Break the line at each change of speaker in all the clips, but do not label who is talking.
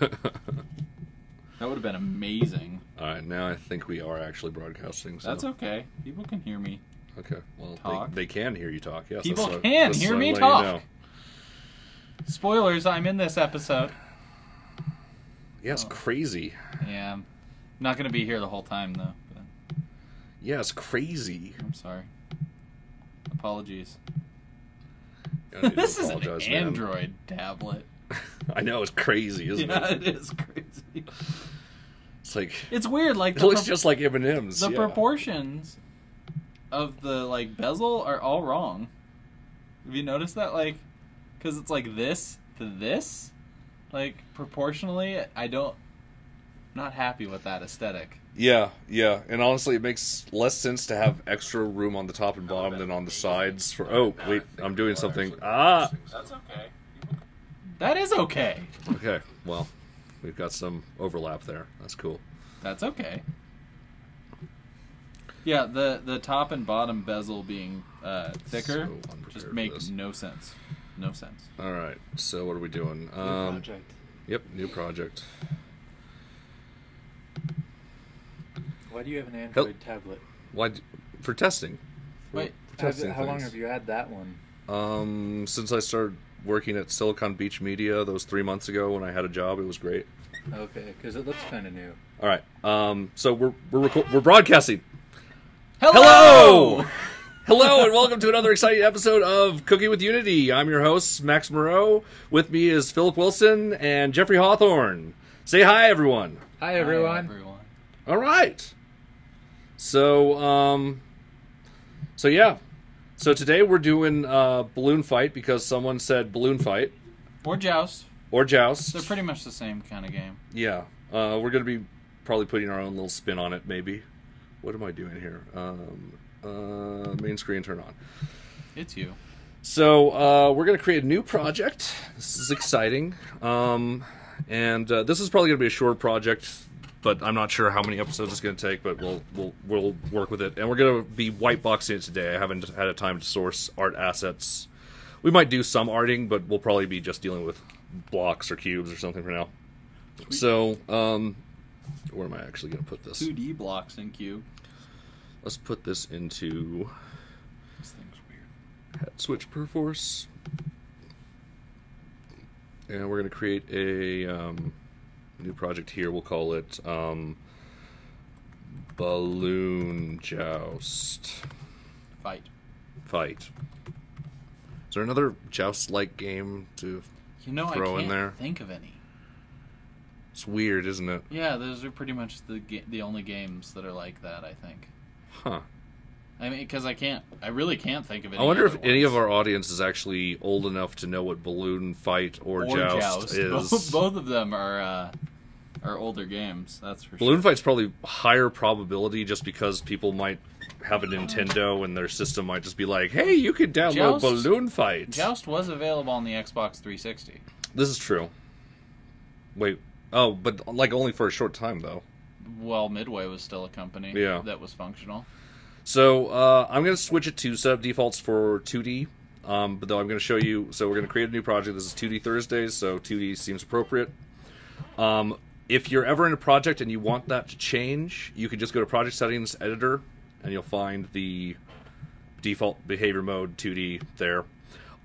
That would have been amazing.
All right, now I think we are actually broadcasting. So.
That's okay. People can hear me.
okay. Well,
Talk.
they, they can hear you talk. Yes,
People
that's
can
that's
hear me talk.
You know.
Spoilers, I'm in this episode.
Yeah, it's
Oh.
crazy.
Yeah. I'm not going to be here the whole time, though. But
Yeah, it's crazy.
I'm sorry. Apologies.
I need to
this is an
man.
Android tablet.
I know it's crazy, isn't
Yeah,
it?
it is crazy.
It's like
It's weird. Like
it looks
pro-
just like M and M's.
the
yeah.
proportions of the like bezel are all wrong. Have you noticed that? Like, because it's like this to this, like proportionally, I don't. I'm Not happy with that aesthetic.
Yeah, yeah, and honestly, it makes less sense to have extra room on the top and bottom than on the sides. For oh, wait, I'm doing something. Ah,
That's okay. That is okay.
okay. Well, we've got some overlap there. That's cool.
That's okay. Yeah, the the top and bottom bezel being uh, thicker
So unprepared
just
for
make
this.
no sense. No sense.
All right. So what are we doing?
New
Um,
project.
yep, new project.
Why do you have an Android tablet?
Why? d- For testing. For,
Wait,
for
How,
testing
how long
things.
have you had that one?
Um, since I started working at Silicon Beach Media, those three months ago when I had a job, it was great.
Okay, because it looks kind of new.
All right. Um, so we're we're reco- we're broadcasting.
Hello.
Hello, and welcome to another exciting episode of Cooking with Unity. I'm your host, Max Moreau. With me is Philip Wilson and Jeffrey Hawthorne. Say hi, everyone.
Hi,
Hi,
everyone.
everyone.
All right. So, um, so yeah. So today we're doing uh, balloon fight because someone said balloon fight
Or joust.
or joust.
They're pretty much the same kind of game.
Yeah, uh, we're gonna be probably putting our own little spin on it. Maybe. What am I doing here? Um, uh, main screen turn on.
It's you.
So uh, we're gonna create a new project. This is exciting, um, and uh, this is probably gonna be a short project, but I'm not sure how many episodes it's gonna take. But we'll we'll we'll work with it, and we're gonna be white boxing it today. I haven't had a time to source art assets. We might do some arting, but we'll probably be just dealing with blocks or cubes or something for now. So, um, where am I actually gonna put this?
2D blocks in cube.
Let's put this into
This thing's weird.
Hat switch perforce. And we're going to create a um, new project here. We'll call it um, Balloon Joust
Fight.
Fight. Is there another joust like game to.
You know,
Throw
I
in
can't
there.
think of any.
It's weird, isn't it?
Yeah, those are pretty much the ga- the only games that are like that. I think.
Huh.
I mean, because I can't, I really can't think of it.
I wonder if
other
any of our audience is actually old enough to know what Balloon Fight or,
or
Joust,
joust.
is.
Both, both of them are uh, are older games. That's for
Balloon
sure.
Fight's probably higher probability just because people might have a Nintendo and their system might just be like, "Hey, you could download
Joust-
Balloon Fight."
Joust was available on the Xbox 360.
This is true. Wait, oh, but like only for a short time though.
Well, Midway was still a company
Yeah.
that was functional.
So uh, I'm going to switch it to set up defaults for 2D. Um, but though I'm going to show you, so we're going to create a new project. This is 2D Thursdays, so 2D seems appropriate. Um, if you're ever in a project and you want that to change, you can just go to Project Settings Editor, and you'll find the default behavior mode 2D there.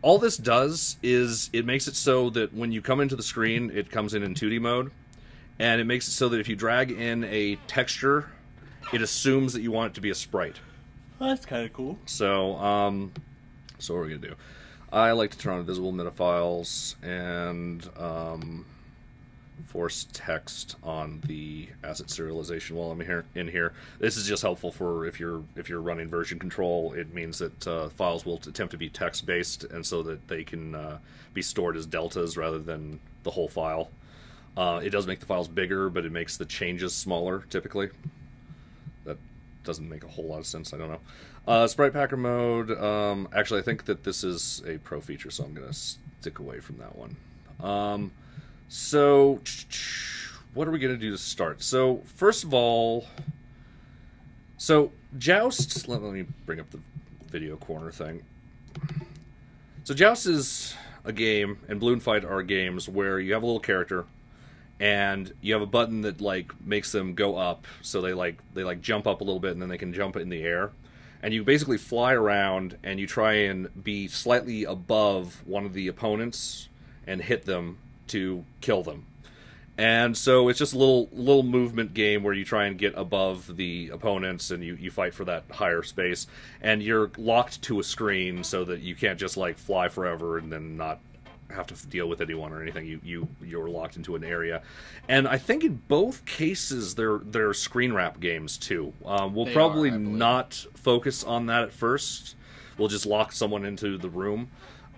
All this does is it makes it so that when you come into the screen, it comes in in 2D mode, and it makes it so that if you drag in a texture, it assumes that you want it to be a sprite.
That's kind of cool.
So, um, so what are we gonna do? I like to turn on visible metafiles and um, force text on the asset serialization while I'm here in here. This is just helpful for if you're if you're running version control. It means that uh, files will attempt to be text based, and so that they can uh, be stored as deltas rather than the whole file. Uh, it does make the files bigger, but it makes the changes smaller typically doesn't make a whole lot of sense. I don't know. Uh, Sprite Packer mode. Um, actually, I think that this is a pro feature, so I'm going to stick away from that one. Um, so, what are we going to do to start? So, first of all, so Joust. Let, let me bring up the video corner thing. So, Joust is a game, and Balloon Fight are games where you have a little character, and you have a button that like makes them go up, so they like they like jump up a little bit, and then they can jump in the air. And you basically fly around, and you try and be slightly above one of the opponents and hit them to kill them. And so it's just a little little movement game where you try and get above the opponents and you, you fight for that higher space. And you're locked to a screen so that you can't just like fly forever and then not have to deal with anyone or anything. You you you're locked into an area. And I think in both cases they're they're screen wrap games too. Um, we'll
They
probably
are,
not focus on that at first. We'll just lock someone into the room.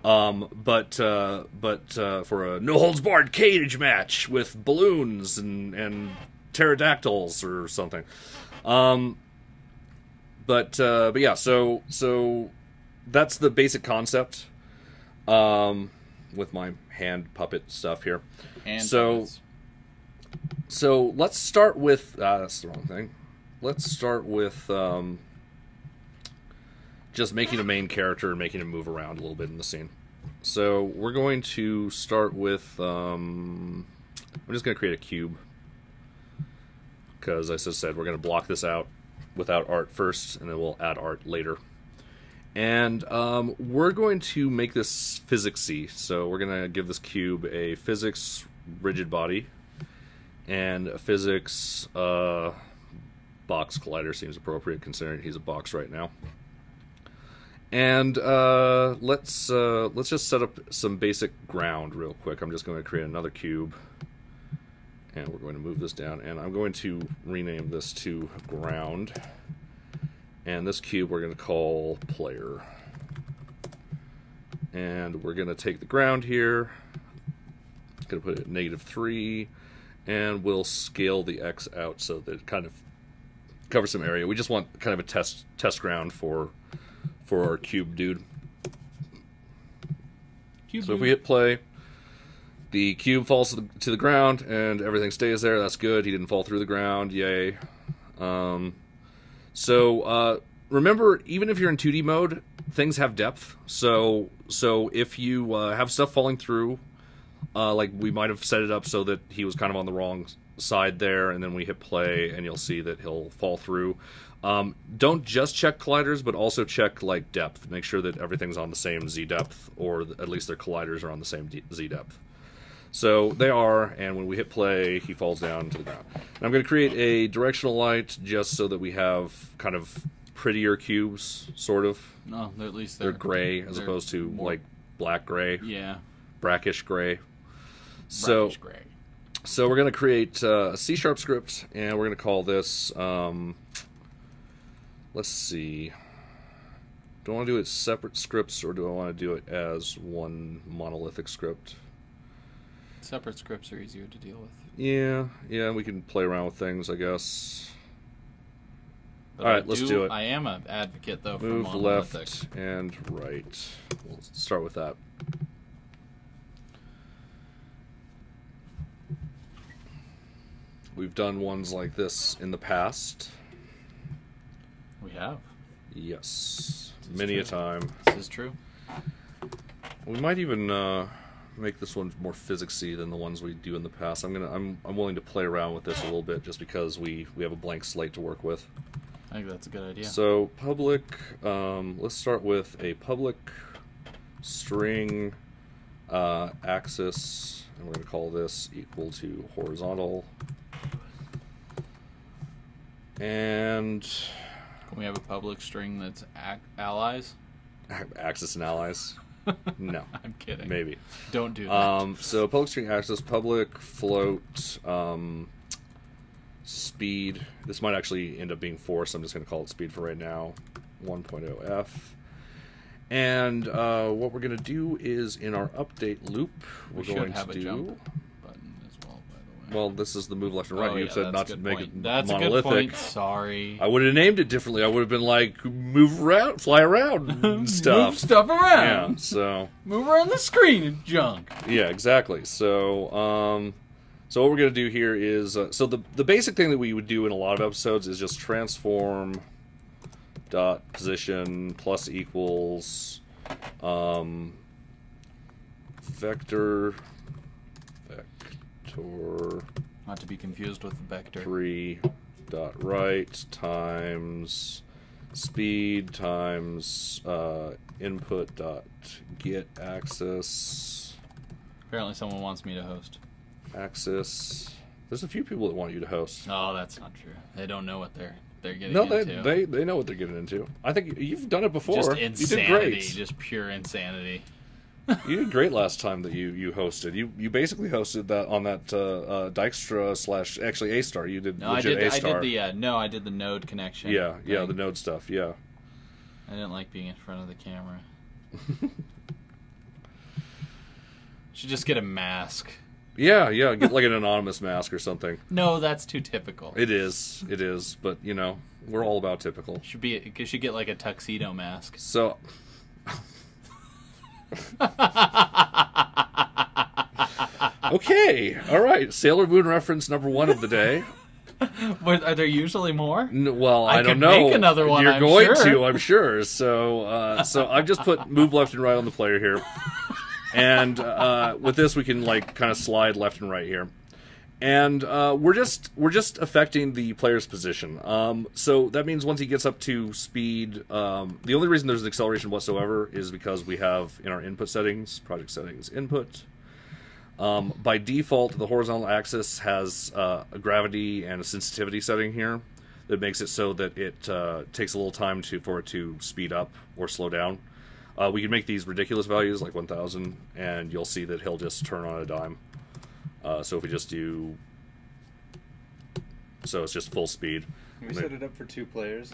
Um, but uh, but uh, for a no holds barred cage match with balloons and and pterodactyls or something. Um, but uh, but yeah, so so that's the basic concept. Um, with my hand puppet stuff here.
And
So-
puppets.
So let's start with uh, that's the wrong thing. Let's start with um, just making a main character and making him move around a little bit in the scene. So we're going to start with. Um, I'm just going to create a cube because, as I said, we're going to block this out without art first, and then we'll add art later. And um, we're going to make this physicsy. So we're going to give this cube a physics rigid body and a physics uh, box collider seems appropriate considering he's a box right now. And uh, let's uh, let's just set up some basic ground real quick. I'm just going to create another cube, and we're going to move this down. And I'm going to rename this to ground. And this cube we're going to call player. And we're going to take the ground here. Going to put it at negative three and we'll scale the x out so that it kind of covers some area. We just want kind of a test test ground for for our cube dude.
Cube
So if we hit play, the cube falls to the, to the ground and everything stays there. That's good. He didn't fall through the ground. Yay. Um, so uh, remember, even if you're in 2D mode, things have depth. So so if you uh, have stuff falling through, uh, like we might have set it up so that he was kind of on the wrong side there, and then we hit play, and you'll see that he'll fall through. Um, don't just check colliders, but also check like depth. Make sure that everything's on the same z depth, or at least their colliders are on the same d- z depth. So they are, and when we hit play, he falls down to the ground. And I'm going to create a directional light just so that we have kind of prettier cubes, sort of.
no, they're at least
They're
they're,
gray as
they're
opposed to
more-
like black gray,
yeah,
brackish gray. So
brackish gray.
so we're going to create uh, a C sharp script, and we're going to call this. Um, let's see. Do I want to do it separate scripts, or do I want to do it as one monolithic script?
Separate scripts are easier to deal with.
Yeah, yeah, we can play around with things, I guess.
But
All right,
I
let's do it.
I am an advocate though
Move left and right. We'll start with that. We've done ones like this in the past.
We have.
Yes, many a time.
This is true.
We might even uh, make this one more physicsy than the ones we do in the past. I'm gonna, I'm, I'm willing to play around with this a little bit just because we we have a blank slate to work with.
I think that's a good idea.
So public, um, let's start with a public string uh, axis, and we're going to call this equal to horizontal. And
Can we have a public string that's allies?
axis and allies. No,
I'm kidding.
maybe.
Don't do that.
Um, so public string axis, public float, um, speed. This might actually end up being force. I'm just going to call it speed for right now. 1.0f. And uh, what we're going to do is in our update loop, we're
we
going
have
to
a
do.
jump well, by the way.
Well, this is the move left and right.
Oh,
you
yeah,
said not to make
point.
it
That's
monolithic.
a good point. Sorry.
I would have named it differently. I would have been like move around, fly around, and stuff.
Move stuff
Yeah.
around.
So
Move around the screen and junk.
Yeah, exactly. So, um, so what we're gonna do here is uh, so the the basic thing that we would do in a lot of episodes is just transform dot position plus equals um, vector vector
Not to be confused with the vector.
three dot right times speed times uh, input dot get axis
Apparently, someone wants me to host.
axis. There's a few people that want you to host.
No, that's not true. They don't know what they're they're getting
No, they,
into.
they they know what they're getting into. I think you've done it before.
just
you did great.
just pure insanity.
You did great last time that you you hosted. You you basically hosted that on that uh, uh, Dijkstra slash actually A Star. You did
No, I did.
A
I did the uh, no. I did the node connection.
yeah yeah the node stuff. Yeah.
I didn't like being in front of the camera. Should just get a mask.
Yeah, yeah, get like an anonymous mask or something.
No, that's too typical.
It is, it is, but you know, we're all about typical.
should be. You should get like a tuxedo mask.
So, okay, all right, Sailor Moon reference number one of the day.
But are there usually more?
N- well, I,
I
don't know.
make another one,
You're
I'm
going
sure.
to, I'm sure. So, uh, so I've just put move left and right on the player here, and uh, with this we can like kind of slide left and right here, and uh, we're just we're just affecting the player's position. Um, so that means once he gets up to speed, um, the only reason there's an acceleration whatsoever is because we have in our input settings, project settings, input. Um, by default, the horizontal axis has uh, a gravity and a sensitivity setting here that makes it so that it uh, takes a little time to for it to speed up or slow down. Uh, we can make these ridiculous values like 1,000, and you'll see that he'll just turn on a dime. Uh, so if we just do, so it's just full speed.
Can we set it up for two players?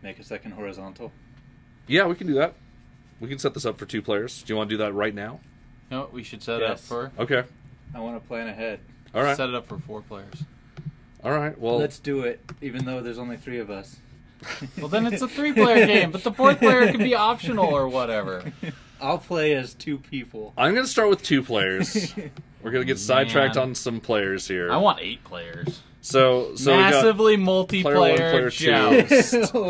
Make a second horizontal.
Yeah, we can do that. We can set this up for two players. Do you want to do that right now?
No, we should set it up
Yes.
for.
Okay.
I want to plan ahead.
All right.
Set it up for four players.
All right. Well,
Let's do it, even though there's only three of us.
Well, then it's a three-player game, but the fourth player can be optional or whatever.
I'll play as two people.
I'm going to start with two players. We're going to get sidetracked
Man.
on some players here.
I want eight players.
So, so we got
Massively
player one,
multiplayer
player two.
joust.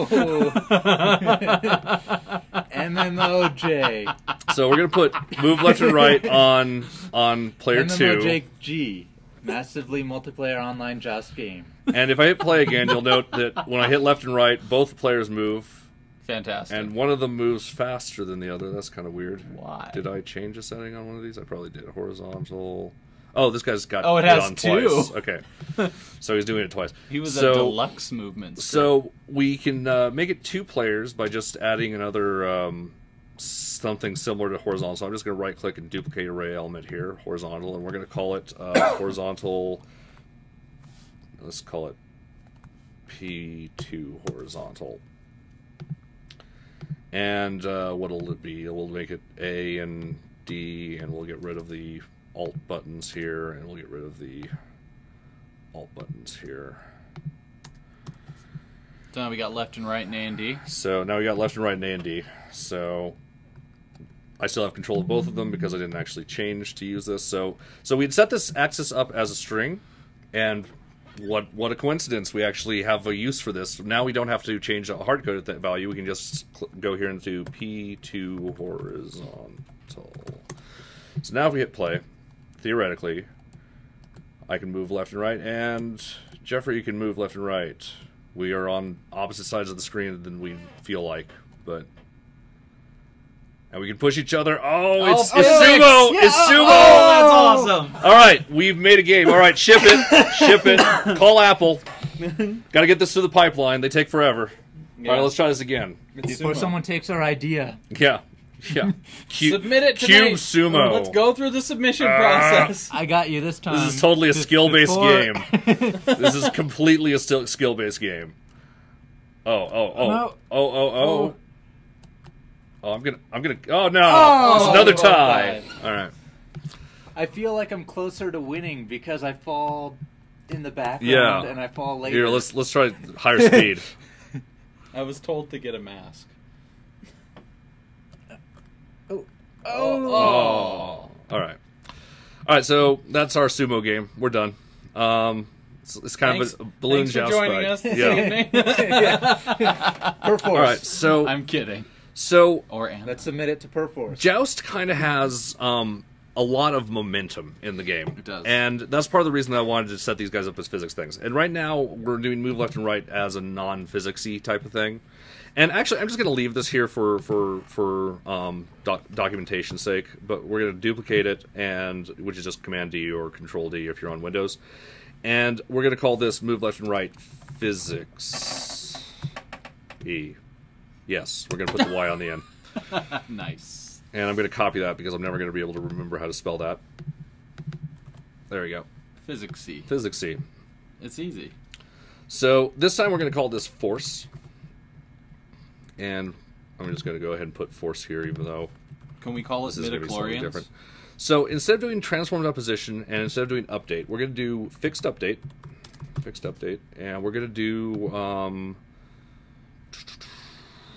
MMOJ.
so we're gonna put move left and right on on player two,
MMOJG. Massively multiplayer online joust game.
and if I hit play again, you'll note that when I hit left and right, both players move,
Fantastic.
and one of them moves faster than the other. That's kind of weird.
Why?
Did I change a setting on one of these? I probably did. Horizontal. Oh, this guy's got
Oh, it has
on
two.
twice. Okay, so he's doing it twice.
he was
so,
a deluxe movement.
So we can uh, make it two players by just adding another um, something similar to horizontal. So I'm just going to right click and duplicate array element here, horizontal, and we're going to call it uh, horizontal. Let's call it P2 horizontal. And uh, what'll it be? We'll make it A and D, and we'll get rid of the alt buttons here, and we'll get rid of the alt buttons here.
So now we got left and right and A and D.
So now we got left and right and A and D. So I still have control of both of them because I didn't actually change to use this. So so we'd set this axis up as a string, and what what a coincidence! We actually have a use for this. Now we don't have to change a hard code at that value. We can just go here into P2 horizontal. So now if we hit play, theoretically, I can move left and right, and Jeffrey, you can move left and right. We are on opposite sides of the screen than we feel like, but and we can push each other. Oh, it's,
Oh,
it's
physics!
sumo!
Yeah,
It's sumo!
Oh, that's awesome.
All right, we've made a game. All right, ship it, ship it. Call Apple. Got to get this through the pipeline. They take forever. All
Yeah.
right, let's try this again.
Before
sumo.
someone takes our idea.
Yeah, yeah. Cu-
Submit it
Cube
tonight.
sumo.
Let's go through the submission
Ah.
process.
I got you this time.
This is totally a skill-based game. This is completely a skill-based game. Oh, oh, oh,
No.
oh, oh, oh.
Oh.
Oh, I'm gonna, I'm gonna. Oh no!
Oh.
it's another
Oh,
tie.
five.
All right.
I feel like I'm closer to winning because I fall in the background
Yeah.
and I fall later.
Here, let's let's try higher speed.
I was told to get a mask.
Oh.
Oh.
All right. All right. So that's our sumo game. We're done. Um, it's, it's kind
Thanks,
of a balloon
thanks for
joust
joining
fight.
us this
Yeah.
evening.
Perforce.
All right. So
I'm kidding.
So
Or am.
Let's submit it to Perforce.
Joust kind of has um, a lot of momentum in the game.
It does.
And that's part of the reason I wanted to set these guys up as physics things. And right now, we're doing move left and right as a non physicsy type of thing. And actually, I'm just going to leave this here for for for um, doc- documentation's sake. But we're going to duplicate it, and which is just Command D or Control D if you're on Windows. And we're going to call this move left and right physics E. Yes, we're going to put the Y on the end.
nice.
And I'm going to copy that because I'm never going to be able to remember how to spell that. There we go.
Physicsy.
Physics C.
It's easy.
So this time we're going to call this force. And I'm just going to go ahead and put force here, even though
Can we call it
this is going to be slightly
midichlorians?
different. So instead of doing transform dot position and instead of doing update, we're going to do fixed update. Fixed update. And we're going to do um,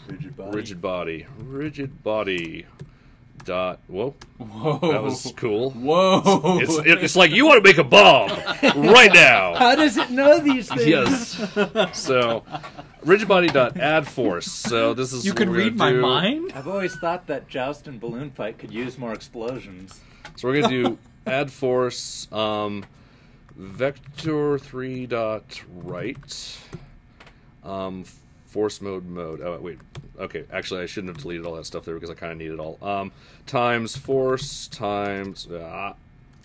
Rigid body.
rigid body. Rigid body. Dot. Whoa.
Whoa.
That was cool.
Whoa.
It's, it's like you want to make a bomb right now.
How does it know these things?
Yes. So, rigid body dot add force. So this is
you
what
can
we're gonna
read my
do.
mind?
I've always thought that joust and balloon fight could use more explosions.
So we're gonna do add force. Um, vector three dot right. Um, force mode mode. Oh wait. Okay. Actually, I shouldn't have deleted all that stuff there because I kind of need it all. Um, times force times ah,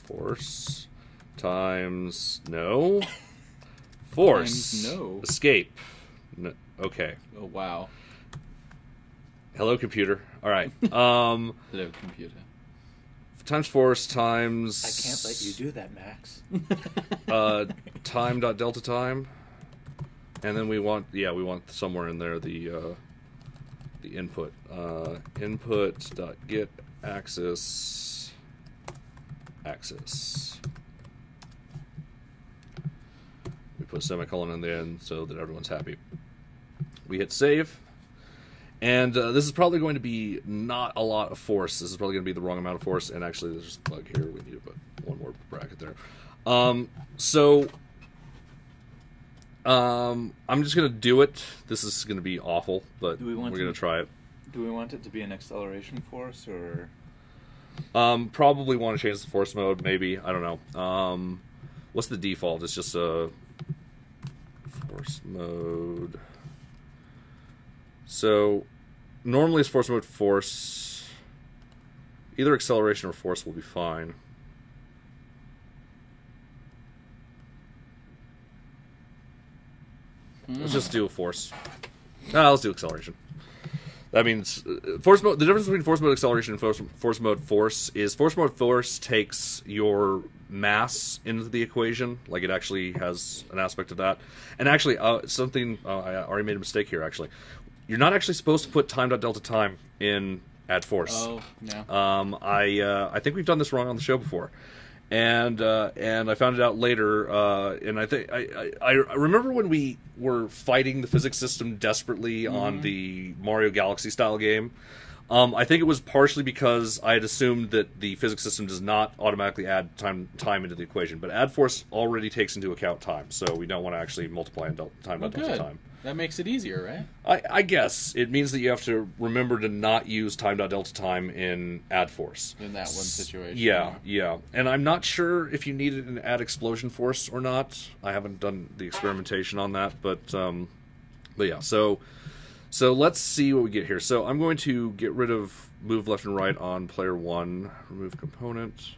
force times no force
Times no.
escape. No, okay.
Oh, wow.
Hello, computer. All right. Um,
Hello, computer.
times force times.
I can't let you do that, Max.
uh, time dot delta time, and then we want yeah we want somewhere in there the uh, the input uh, input dot get axis axis. We put semicolon in the end so that everyone's happy. We hit save. And uh, this is probably going to be not a lot of force. This is probably going to be the wrong amount of force. And actually, there's a plug here. We need to put one more bracket there. Um, so um, I'm just gonna do it. This is gonna be awful, but
Do we want
we're
to-
gonna try it.
Do we want it to be an acceleration force or?
Um, probably want to change the force mode. Maybe I don't know. Um, what's the default? It's just a force mode. So normally it's force mode force. Either acceleration or force will be fine. Let's just do a force. Ah, let's do acceleration. That means uh, force mode. The difference between force mode acceleration and force, force mode force is force mode force takes your mass into the equation, like it actually has an aspect of that. And actually, uh, something uh, I already made a mistake here. Actually, you're not actually supposed to put time dot delta time in add force.
Oh, no.
Um, I uh, I think we've done this wrong on the show before, and uh, and I found it out later. Uh, and I think I, I I remember when we were fighting the physics system desperately on the Mario Galaxy style game. Um, I think it was partially because I had assumed that the physics system does not automatically add time time into the equation, but add force already takes into account time, so we don't want to actually multiply in del- time
Well,
by delta
good.
time.
That makes it easier, right?
I, I guess it means that you have to remember to not use time dot delta time in add force.
In that one situation.
Yeah, yeah, and I'm not sure if you needed an add explosion force or not. I haven't done the experimentation on that, but um, but yeah. So so let's see what we get here. So I'm going to get rid of move left and right on player one, remove component,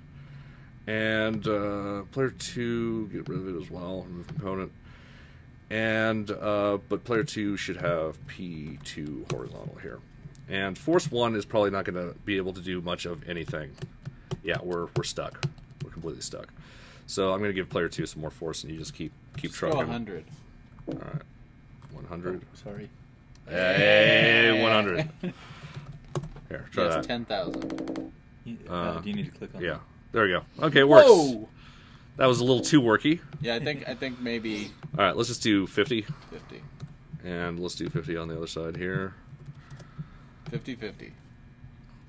and uh, player two get rid of it as well, remove component. And uh, but player two should have P2 horizontal here, and force one is probably not going to be able to do much of anything. Yeah, we're we're stuck. We're completely stuck. So I'm going to give player two some more force, and you just keep keep trucking.
100.
All right, 100.
Sorry.
Hey, 100. Here, try
Yes,
that.
10,000.
Uh,
uh, do you need to click on?
Yeah, there we go. Okay, it works.
Whoa!
That was a little too worky.
Yeah, I think I think maybe
All right, let's just do 50,
50.
and let's do 50 on the other side here.
50 50.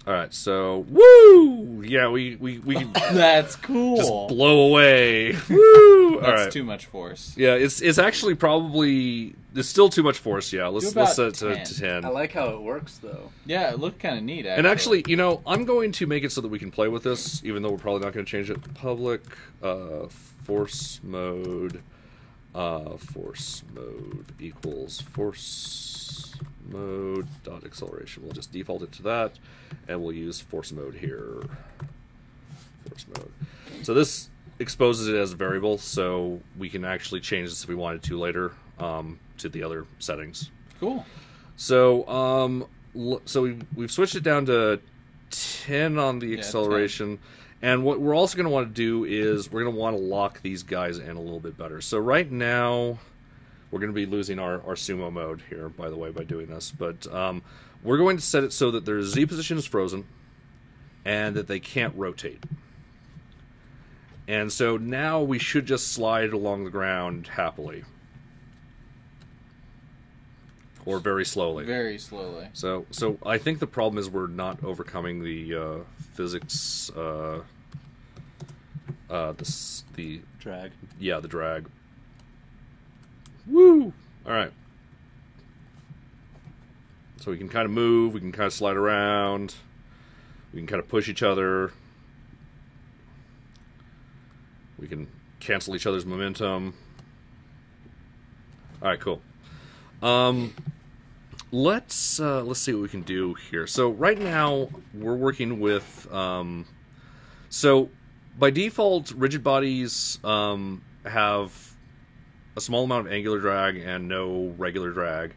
All right, so woo! Yeah, we we we
That's cool.
just blow away. Woo! All
That's
right.
too much force.
Yeah, it's it's actually probably it's still too much force. Yeah, let's let's set it to, to ten.
I like how it works though.
Yeah, it looked kind of neat. Actually.
and actually, you know, I'm going to make it so that we can play with this, even though we're probably not going to change it. Public uh, force mode, uh, force mode equals force mode dot acceleration. We'll just default it to that, and we'll use force mode here. Force mode. So this exposes it as a variable, so we can actually change this if we wanted to later um, to the other settings.
cool.
So, um, so we we've switched it down to ten on the
10.
acceleration, and what we're also going to want to do is we're going to want to lock these guys in a little bit better. So right now, we're going to be losing our our sumo mode here, by the way, by doing this. But um, we're going to set it so that their Z position is frozen, and that they can't rotate. And so now we should just slide along the ground happily. Or very slowly.
Very slowly.
So, so I think the problem is we're not overcoming the uh, physics, uh, uh, the the
Drag.
yeah, the drag. Woo! All right. So we can kind of move, we can kind of slide around, we can kind of push each other. We can cancel each other's momentum. All right, cool. Um, let's uh, let's see what we can do here. So right now we're working with um, so by default, rigid bodies um, have a small amount of angular drag and no regular drag.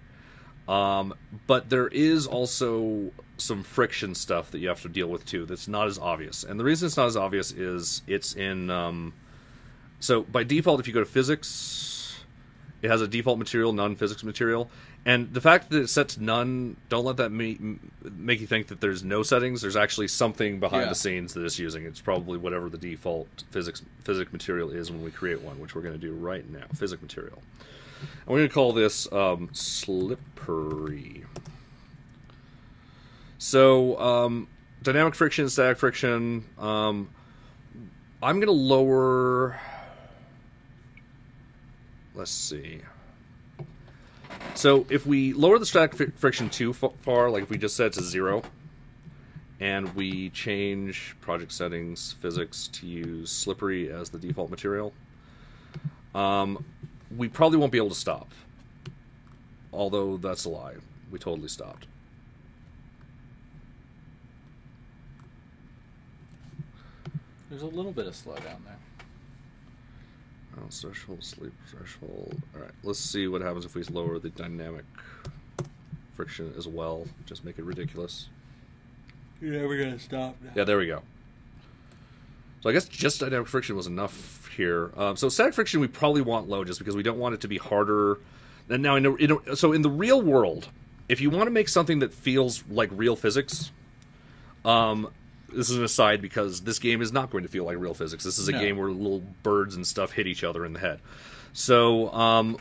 Um, but there is also some friction stuff that you have to deal with too. That's not as obvious, and the reason it's not as obvious is it's in. Um, so by default, if you go to physics, it has a default material, non-physics material, and the fact that it's set to none, don't let that me- make you think that there's no settings. There's actually something behind
Yeah.
the scenes that it's using. It's probably whatever the default physics physics material is when we create one, which we're going to do right now. Physics material. And we're going to call this um, slippery. So, um, dynamic friction, static friction. Um, I'm going to lower. Let's see. So, if we lower the static fri- friction too fa- far, like if we just set it to zero, and we change project settings physics to use slippery as the default material, um, we probably won't be able to stop. Although that's a lie. We totally stopped.
There's a little bit of slowdown there.
Oh, threshold, sleep threshold. All right, let's see what happens if we lower the dynamic friction as well. Just make it ridiculous.
You're never gonna stop now.
Yeah, there we go. So I guess just dynamic friction was enough here. Um, so static friction we probably want low just because we don't want it to be harder. And now, in know. in a, so in the real world, if you want to make something that feels like real physics, um, this is an aside because this game is not going to feel like real physics. This is a
No.
game where little birds and stuff hit each other in the head. So um,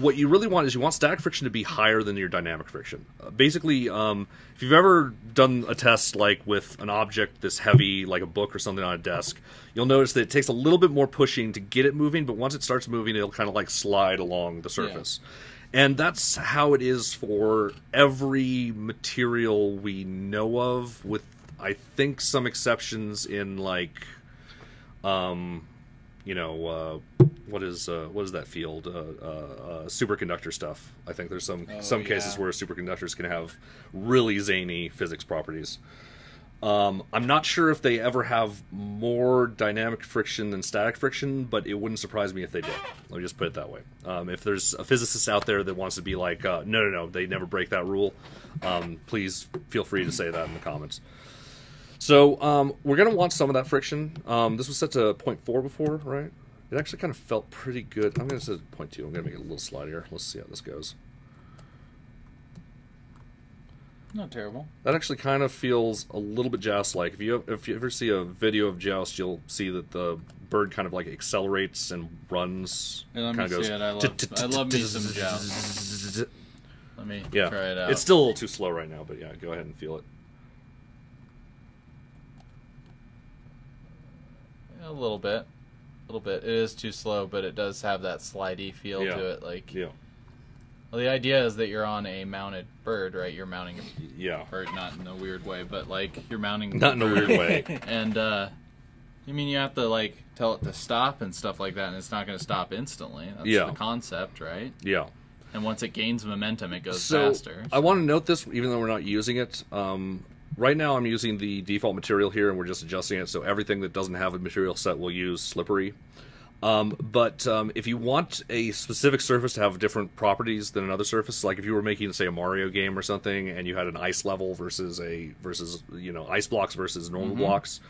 what you really want is you want static friction to be higher than your dynamic friction. Uh, basically, um, if you've ever done a test like with an object this heavy, like a book or something on a desk, you'll notice that it takes a little bit more pushing to get it moving, but once it starts moving, it'll kind of like slide along the surface. And that's how it is for every material we know of, with I think some exceptions in like um, you know, uh, what is uh, what is that field? Uh, uh, uh, superconductor stuff. I think there's some
Oh,
some cases where superconductors can have really zany physics properties. Um, I'm not sure if they ever have more dynamic friction than static friction, but it wouldn't surprise me if they did. Let me just put it that way. Um, if there's a physicist out there that wants to be like, uh, no, no, no, they never break that rule, um, please feel free to say that in the comments. So um, we're going to want some of that friction. Um, this was set to 0.4 before, right? It actually kind of felt pretty good. I'm going to set it to 0.2. I'm going to make it a little slidier. Let's see how this goes.
Not terrible.
That actually kind of feels a little bit joust-like. If you if you ever see a video of joust, you'll see that the bird kind of like accelerates and runs.
Yeah, let me
kind of
see it. I love- I love me some joust. Let me
Yeah,
try it out.
it's still a little too slow right now, but yeah, go ahead and feel it.
A little bit, a little bit. It is too slow, but it does have that slidey feel
Yeah.
to it. Like,
Yeah,
well, the idea is that you're on a mounted bird, right? You're mounting a
yeah.
bird, not in a weird way, but like you're mounting.
Not in a weird way.
And uh, you mean you have to like tell it to stop and stuff like that, and it's not going to stop instantly. That's
Yeah.
the concept, right?
Yeah.
And once it gains momentum, it goes
so
faster.
I want to note this, even though we're not using it. Um, right now, I'm using the default material here, and we're just adjusting it. So everything that doesn't have a material set will use slippery. Um, but um, if you want a specific surface to have different properties than another surface, like if you were making, say, a Mario game or something, and you had an ice level versus a versus you know ice blocks versus normal blocks,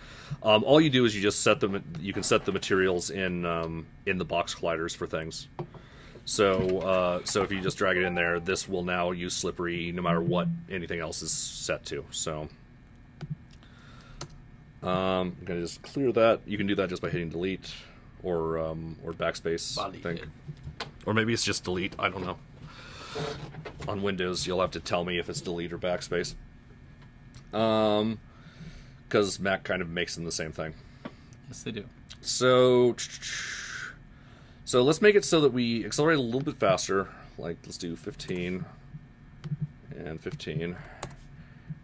um, all you do is you just set them. You can set the materials in um, in the box colliders for things. So, uh, so if you just drag it in there, this will now use slippery no matter what anything else is set to. So, um, I'm gonna just clear that. You can do that just by hitting delete or um, or backspace. I think,
hit.
or maybe it's just delete. I don't know. On Windows, you'll have to tell me if it's delete or backspace. Um, because Mac kind of makes them the same thing.
yes, they do.
So, so let's make it so that we accelerate a little bit faster. Like, let's do 15 and 15.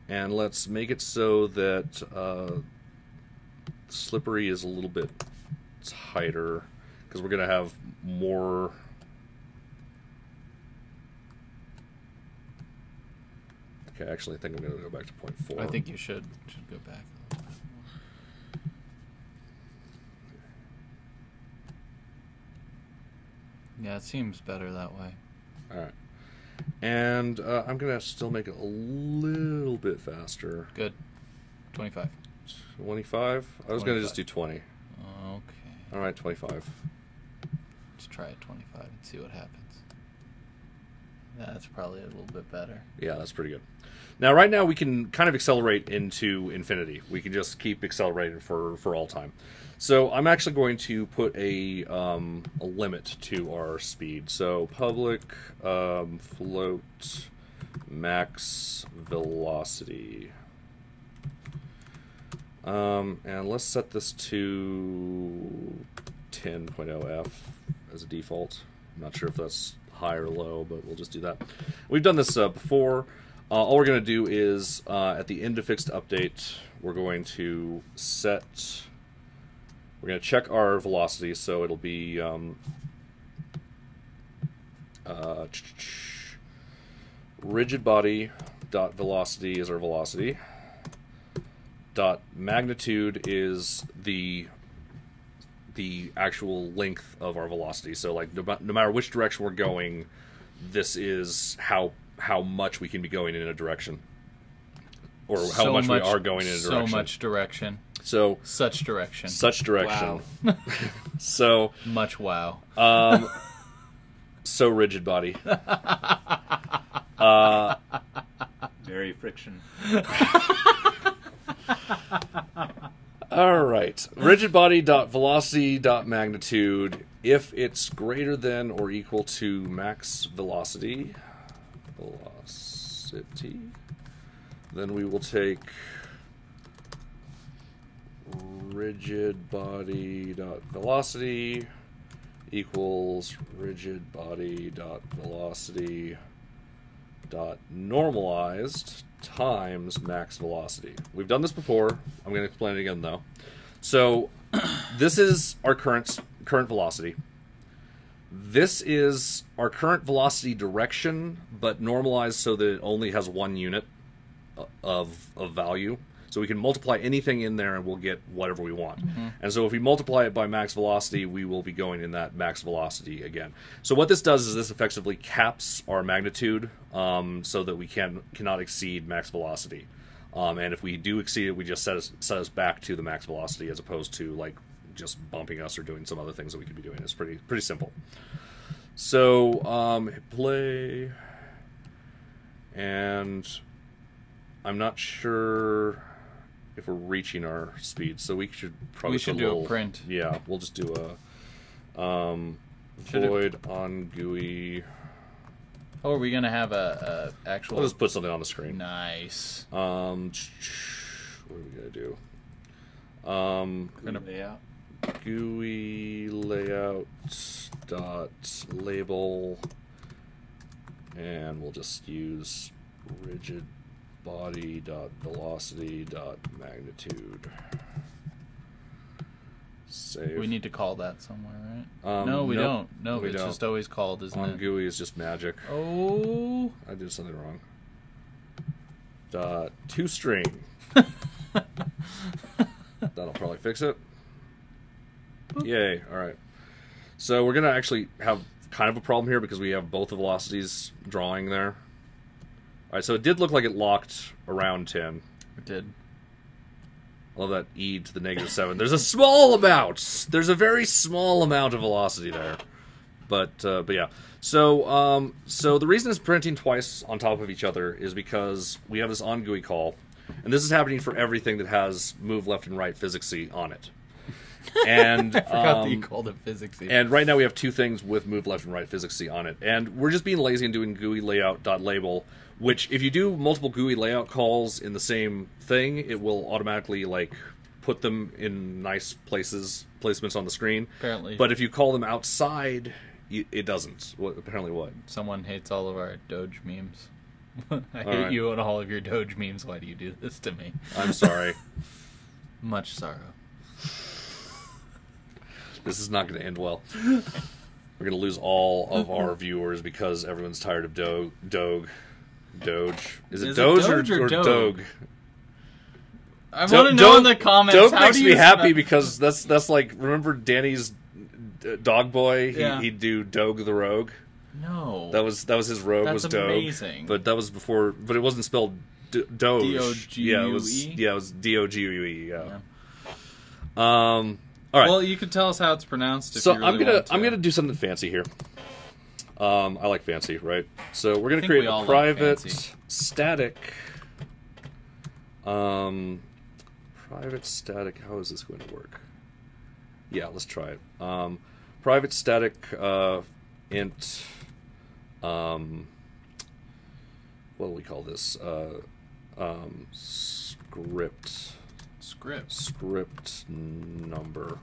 And let's make it so that uh, slippery is a little bit tighter because we're going to have more. Okay, actually, I think I'm going to go back to point four.
I think you should should go back. a little bit more. Yeah, it seems better that way.
All right. And uh, I'm going to still make it a little bit faster.
Good. Twenty-five.
25? I was going to just do 20.
Okay.
All right, 25.
Let's try it twenty-five and see what happens. That's probably a little bit better.
Yeah, that's pretty good. Now, right now, we can kind of accelerate into infinity. We can just keep accelerating for, for all time. So I'm actually going to put a, um, a limit to our speed. So public um, float max velocity. Um, and let's set this to 10.0f as a default. I'm not sure if that's high or low, but we'll just do that. We've done this uh, before. Uh, all we're going to do is uh, at the end of fixed update, we're going to set. We're going to check our velocity, so it'll be um, uh, rigid body dot velocity is our velocity dot magnitude is the the actual length of our velocity. So like no, no matter which direction we're going, this is how how much we can be going in a direction, or how
So
much, we are going in a direction.
So much direction.
So
Such direction.
such direction.
Wow.
So
much wow.
um, so rigid body. Uh,
Very friction.
All right. Rigid body dot velocity dot magnitude. If it's greater than or equal to max velocity, velocity, then we will take rigid body dot velocity equals rigid body dot velocity dot normalized times max velocity. We've done this before. I'm going to explain it again though. So this is our current current velocity. This is our current velocity direction, but normalized so that it only has one unit uh, of of value. So we can multiply anything in there and we'll get whatever we want. And so if we multiply it by max velocity, we will be going in that max velocity again. So what this does is this effectively caps our magnitude um, so that we can cannot exceed max velocity. Um, and if we do exceed it, we just set us, set us back to the max velocity as opposed to like just bumping us or doing some other things that we could be doing. It's pretty pretty simple. So um, hit play, and I'm not sure if we're reaching our speed, so we should probably
We should do a
little-
print.
Yeah, we'll just do a um,
Should it-
void on GUI.
Oh, are we gonna have a, a actual?
We'll just put something on the screen.
Nice.
Um, what are we gonna do? Um,
Gonna-
Layout.
GUI layout dot label, and we'll just use rigid body dot velocity dot magnitude. Save.
We need to call that somewhere, right?
Um,
no, we
nope,
don't. No,
we
it's
don't.
just always called, isn't
on
it?
GUI is just magic.
Oh.
I did something wrong. Dot to string. That'll probably fix it. Yay! All right. So we're gonna actually have kind of a problem here because we have both the velocities drawing there. All right. So it did look like it locked around ten.
it did.
I love that e to the negative seven. There's a small amount. There's a very small amount of velocity there. But uh, but yeah. So um, so the reason it's printing twice on top of each other is because we have this on GUI call, and this is happening for everything that has move left and right physicsy on it. And
I forgot that you
um,
called it physics.
and right now we have two things with move left and right physicsy on it. And we're just being lazy and doing GUI layout dot label, which if you do multiple GUI layout calls in the same thing, it will automatically like put them in nice places, placements on the screen.
Apparently.
But if you call them outside, it doesn't. What apparently what?
Someone hates all of our Doge memes. I hate
right.
you and all of your Doge memes. Why do you do this to me?
I'm sorry.
Much sorrow.
This is not going to end well. We're going to lose all of our viewers because everyone's tired of Doge. Doge. Doge. Is it
Is it
Doge,
Doge
or,
or Doge?
Doge?
I want to know in the comments. How
makes
do
me
you
happy because that's that's like remember Danny's dog boy. He,
Yeah.
He'd do Doge the Rogue.
no.
That was that was his rogue
That's
was Dogue.
amazing.
But that was before. But it wasn't spelled D- Doge.
D-O-G-U-E?
Yeah, it was. Yeah, it was D O G U E. Yeah.
Yeah.
Um. All right.
Well, you could tell us how it's pronounced. If
so
you really
I'm gonna
to.
I'm gonna do something fancy here. Um, I like fancy, right? So we're gonna create
we
a private
fancy.
static. Um, private static. How is this going to work? Yeah, let's try it. Um, private static uh, int. Um, what do we call this? Uh, um, script
script.
script number.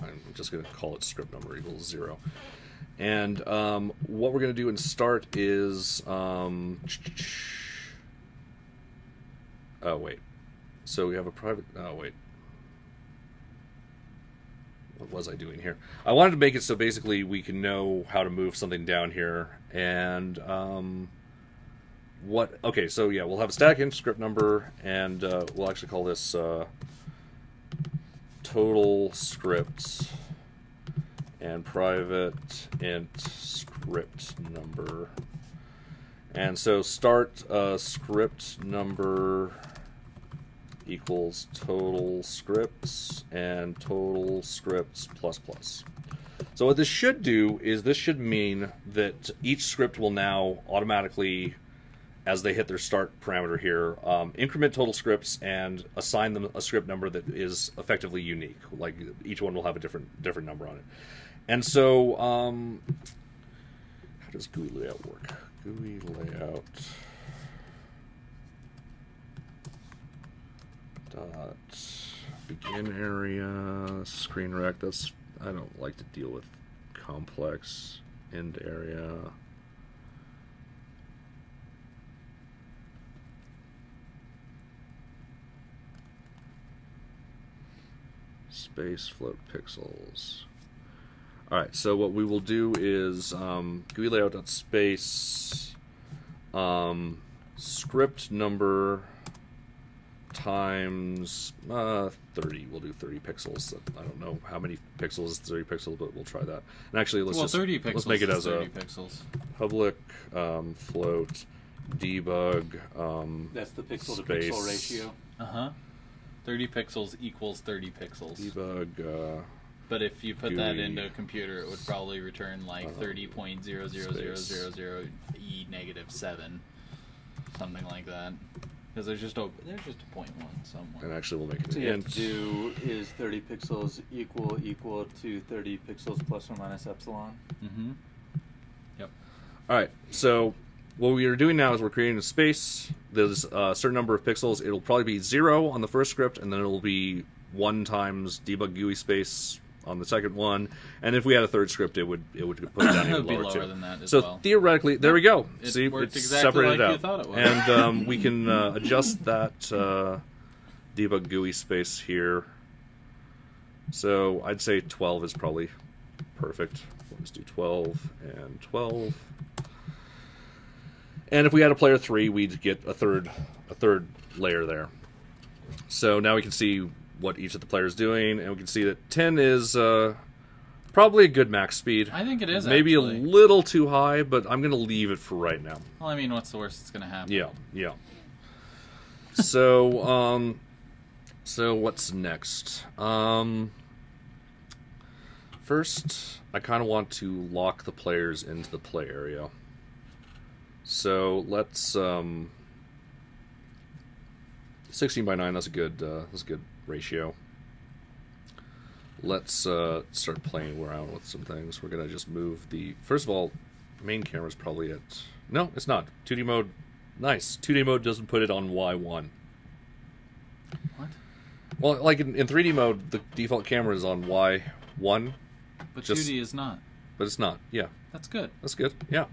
I'm just going to call it script number equals zero. And um, what we're going to do in start is. Um, oh, wait. So we have a private. Oh, wait. What was I doing here? I wanted to make it so basically we can know how to move something down here. And. Um, what okay so yeah we'll have a static int script number and uh, we'll actually call this uh, total scripts and private int script number. And so start uh, script number equals total scripts and total scripts plus plus. So what this should do is this should mean that each script will now automatically as they hit their start parameter here, um, increment total scripts and assign them a script number that is effectively unique. Like each one will have a different different number on it. And so, um, how does GUI layout work? GUI layout dot begin area screen rec. That's I don't like to deal with complex end area. Space float pixels. All right, so what we will do is um, GUI layout space um, script number times uh, 30. We'll do 30 pixels. I don't know how many pixels is 30 pixels, but we'll try that. And actually, let's
well,
just
30 pixels.
let's make it as
30
a
pixels.
public um, float debug. Um,
That's the pixel to pixel ratio.
Uh huh. 30 pixels equals 30 pixels.
debug. Uh,
But if you put that into a computer, it would probably return like
Uh,
30.00000 e negative 7. Something like that. Because there's just a there's just a point one somewhere.
and actually, we'll make it
So you have to do is 30 pixels equal equal to 30 pixels plus or minus epsilon.
Mm-hmm. Yep.
All right. So what we are doing now is we're creating a space. There's a certain number of pixels. It'll probably be zero on the first script, and then it'll be one times debug GUI space on the second one, and if we had a third script, it would it would put it down even lower,
lower
too.
than that as
so
well.
theoretically, there we go.
It
See, it's
exactly
separated
like you
out,
thought it would.
and um, we can uh, adjust that uh, debug GUI space here. So I'd say 12 is probably perfect. Let's do 12 and 12. And if we had a player three, we'd get a third a third layer there. So now we can see what each of the players doing, and we can see that 10 is uh, probably a good max speed.
I think it is
Maybe
actually.
a little too high, but I'm going to leave it for right now.
Well, I mean, what's the worst that's going to happen?
Yeah, yeah. so, um, so what's next? Um, first, I kind of want to lock the players into the play area. So let's um, sixteen by nine. That's a good. Uh, that's a good ratio. Let's uh, start playing around with some things. We're gonna just move the. First of all, main camera's probably at. No, it's not. 2D mode Nice. 2D mode doesn't put it on Y1.
What?
Well, like in, in 3D mode, the default camera is on Y1,
But
Just-
2D is not.
but it's not. Yeah,
That's good.
that's good. Yeah.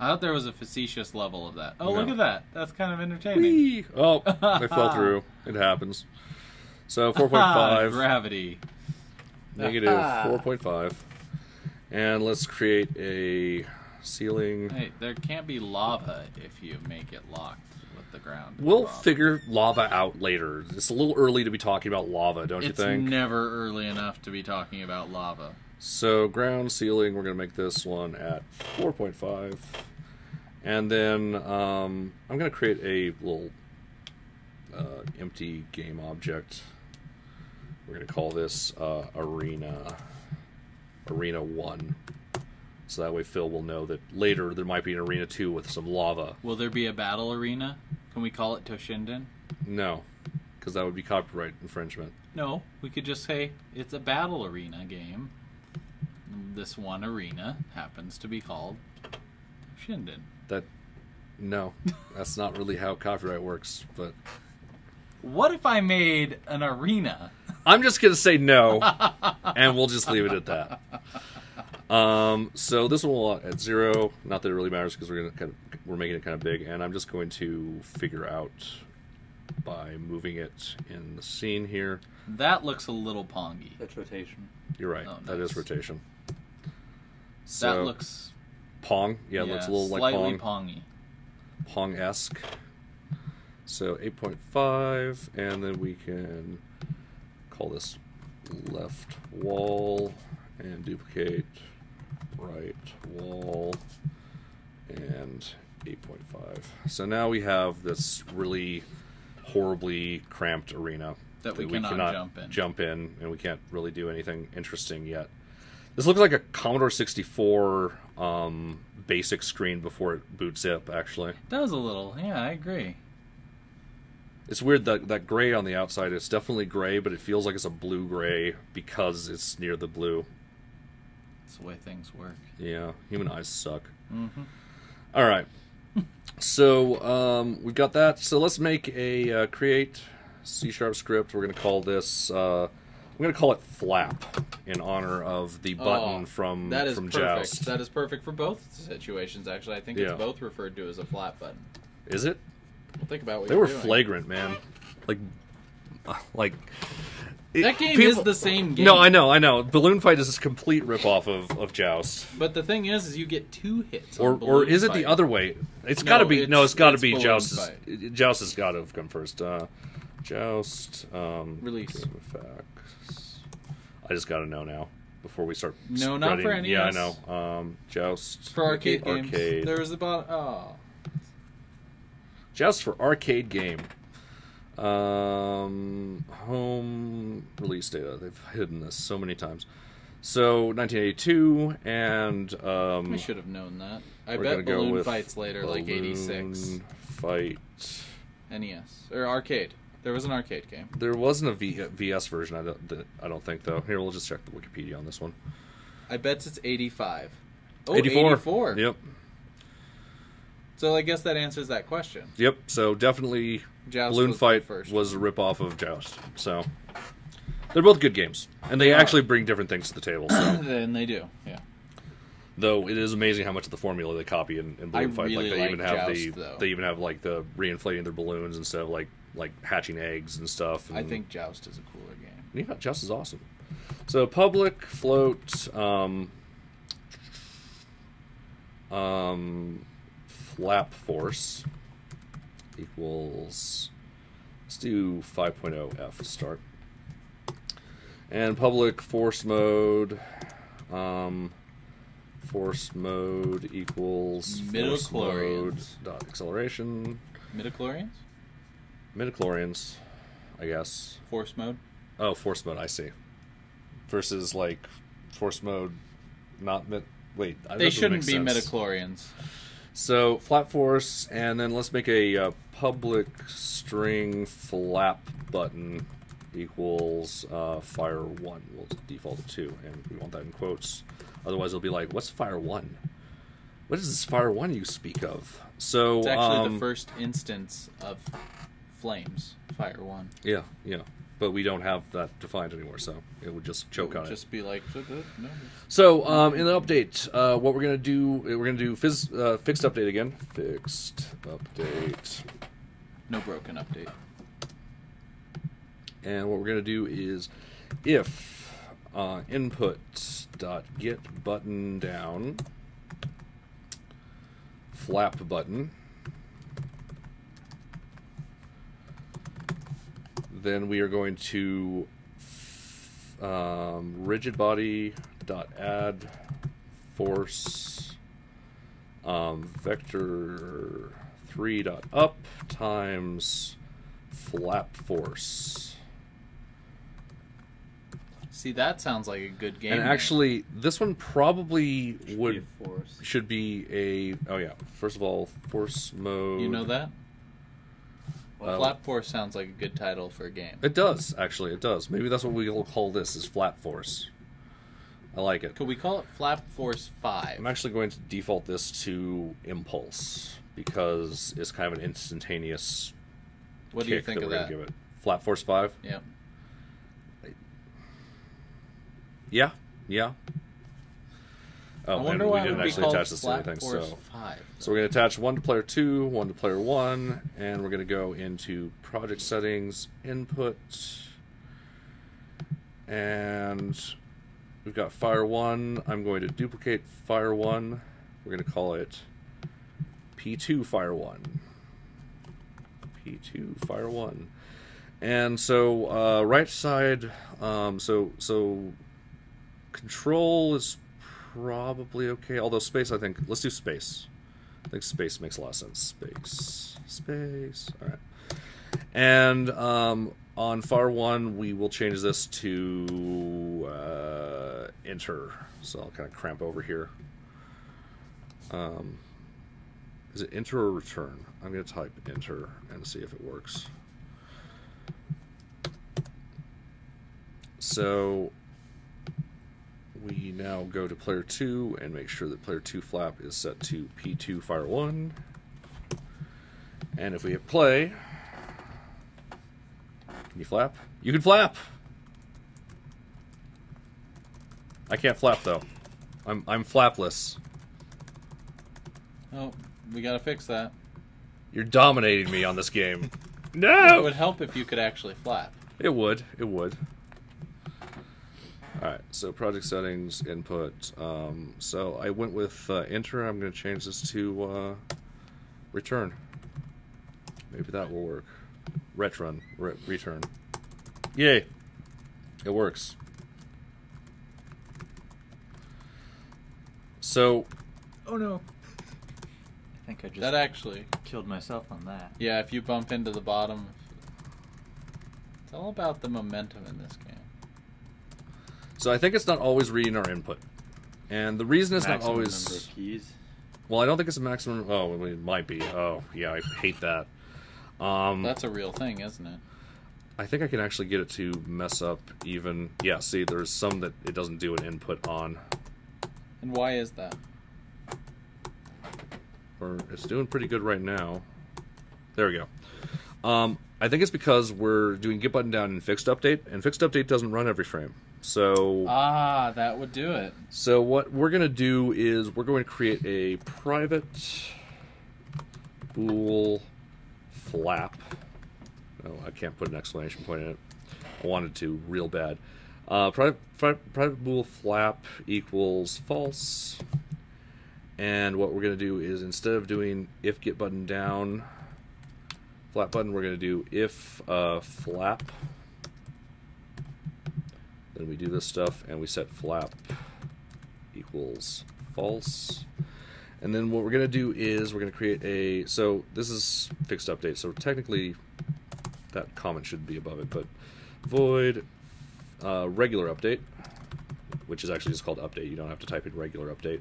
I thought there was a facetious level of that. Oh,
No.
look at that. That's kind of entertaining.
Whee! Oh, I fell through. It happens. So 4.5,
Gravity.
negative 4.5. And let's create a ceiling.
Hey, there can't be lava if you make it locked with the ground.
We'll
Rob.
figure lava out later. It's a little early to be talking about lava, don't
It's
you think?
It's never early enough to be talking about lava.
So ground ceiling, we're gonna make this one at 4.5, and then um, I'm gonna create a little uh, empty game object. We're gonna call this uh, arena arena one. So that way Phil will know that later there might be an arena two with some lava.
Will there be a battle arena? Can we call it Toshinden?
No, because that would be copyright infringement.
No, we could just say it's a battle arena game. This one arena happens to be called Shinden.
That no, that's not really how copyright works. But
What if I made an arena?
I'm just gonna say no, and we'll just leave it at that. Um, so this one will at zero. Not that it really matters because we're gonna kind of, we're making it kind of big, and I'm just going to figure out by moving it in the scene here.
That looks a little pongy.
That's rotation.
You're right.
Oh,
That is
nice.
Rotation.
that looks
Pong. Yeah, it looks a little like
slightly
Pong.
pongy.
Pong esque. So 8.5, and then we can call this left wall and duplicate right wall and 8.5. So now we have this really horribly cramped arena
That we cannot jump in.
jump in, and we can't really do anything interesting yet. This looks like a Commodore 64 um, basic screen before it boots up, actually.
It does a little. Yeah, I agree.
It's weird that that gray on the outside. It's definitely gray, but it feels like it's a blue gray because it's near the blue.
That's the way things work.
Yeah, human eyes suck.
Mm-hmm.
All right, so um, we've got that. So let's make a uh, create C sharp script. We're gonna call this. Uh, I'm gonna call it flap in honor of the button
Oh,
from
That is
from
perfect.
Joust.
That is perfect for both situations. Actually, I think
Yeah.
it's both referred to as a flap button.
Is it?
Well, think about what
They were
doing.
flagrant, man. Like, uh, like. it-
That game
people-
is the same game.
No, I know, I know. Balloon Fight is a complete ripoff of, of Joust.
But the thing is, is you get two hits.
Or
on
or is it
Fight.
the other way? It's
No,
got to be. no,
it's-
got to be Joust. Joust has got to have come first. Uh, Joust. Um,
Release.
effects. I just got to know now before we start.
No, not for
spreading- Yeah, I know. Um, Joust
for arcade games?
Arcade.
There was about oh,
Joust for arcade game. Um, home release data. They've hidden this so many times. So 1982, and um,
we should have known that. I bet Balloon Fights later, like '86,
Fight.
NES or arcade. There was an arcade game.
There wasn't a v- VS version. I don't. I don't think though. Here, we'll just check the Wikipedia on this one.
I bet it's '85. Oh,
84.
84.
Yep.
So I guess that answers that question.
Yep. So definitely,
Joust
Balloon
was
Fight
first
was a ripoff of Joust. So They're both good games, and they actually bring different things to the table. So.
and they do. Yeah.
Though it is amazing how much of the formula they copy in, in Balloon
I
Fight.
really
like they
like
even have the
Joust, though.
they even have like the reinflating their balloons instead of like like hatching eggs and stuff.
I think Joust is a cooler game.
yeah, Joust is awesome. So public float, um, um, flap force equals. Let's do 5.0 F to start. And public force mode, um, force mode equals force mode dot acceleration
Midichlorians?
Midichlorians, I guess.
Force mode?
Oh, force mode. I see. Versus like force mode, not mid. Wait,
They shouldn't be midichlorians.
So flap force, and then let's make a uh, public string flap button equals uh, fire one. We'll default to two, and we want that in quotes. Otherwise, it'll be like, "What's fire one? What is this fire one you speak of?" So
It's actually
um,
the first instance of flames, Fire 1.
Yeah, yeah, but we don't have that defined anymore, so it would just choke
It would
on it.
just be like, no.
So, um, in the update, uh, what we're gonna do, we're gonna do phys- uh, fixed update again. Fixed update,
no broken update.
and what we're gonna do is, if uh, input dot get button down, flap button, then we are going to um, rigid body dot add force um, vector three dot up times flap force.
See, that sounds like a good game.
and
name.
actually, this one probably would
force.
should be a oh yeah. First of all, force mode.
You know that?
Uh,
Flap Force sounds like a good title for a game.
It does actually. It does. Maybe that's what we'll call this is flap force. I like it.
Could we call it Flap Force 5?
I'm actually going to default this to impulse because it's kind of an instantaneous
What do you think
that
of that?
give it. Flap force five.
Yeah.
Yeah, yeah. Oh,
I wonder
and
why
we didn't actually attach this to anything. So,
5.
so we're going to attach one to player two, one to player one, and we're going to go into project settings, input, and we've got fire one. I'm going to duplicate fire one. We're going to call it P2 fire one. P2 fire one. And so uh, right side, um, so so control is probably okay. Although space, I think let's do space. I think space makes a lot of sense. Space, space. All right. And um, on fire one, we will change this to uh, enter. So I'll kind of cramp over here. Um, is it enter or return? I'm going to type enter and see if it works. So we now go to player 2 and make sure that player 2 flap is set to P2 fire 1. And if we hit play, can you flap? You can flap! I can't flap though. I'm I'm flapless.
Oh, we gotta fix that.
You're dominating me on this game. No!
It would help if you could actually flap.
It would. It would. All right. So project settings, input. Um, so I went with uh, enter. I'm going to change this to uh, return. Maybe that will work. Retrun. Re- return. Yay! It works. So
Oh no. I think I just
That actually,
killed myself on that.
yeah, if you bump into the bottom, it's all about the momentum in this game.
So I think it's not always reading our input, and the reason it's
Maximum
not
number
always
of keys.
Well, I don't think it's a maximum. Oh, it might be. Oh, yeah, I hate that. Um,
That's a real thing, isn't it?
I think I can actually get it to mess up even. Yeah, see, there's some that it doesn't do an input on,
And why is that?
or it's doing pretty good right now. There we go. Um, I think it's because we're doing get button down in fixed update, and fixed update doesn't run every frame. So
Ah, that would do it.
So what we're going to do is we're going to create a private bool flap. Oh, I can't put an exclamation point in it. I wanted to real bad. Uh, private, private, private bool flap equals false. And what we're going to do is instead of doing if get button down flap button, we're going to do if uh, flap then we do this stuff and we set flap equals false. And then what we're going to do is we're going to create a. So this is fixed update. So technically that comment should be above it. But void uh, regular update, which is actually just called update. You don't have to type in regular update.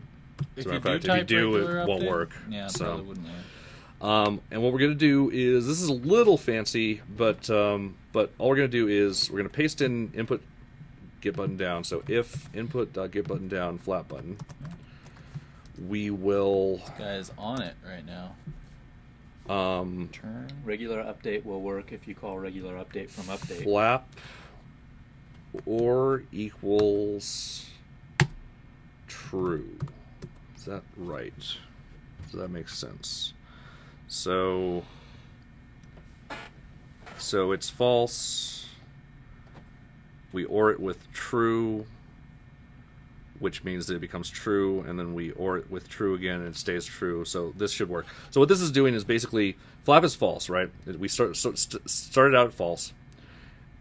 If
As a
you
matter
do
fact, if you do, it won't work.
Yeah, it
So-
probably wouldn't work.
Um, and what we're going to do is this is a little fancy, but um, but all we're going to do is we're going to paste in input get button down. So if input dot get button down flap button, we will
Guy is on it right now.
um,
Turn.
Regular update will work if you call regular update from update.
flap or equals true. Is that right? Does that make sense? So so it's false. We or it with true, which means that it becomes true, and then we or it with true again, and it stays true. So this should work. So what this is doing is basically flap is false, right? We start started out false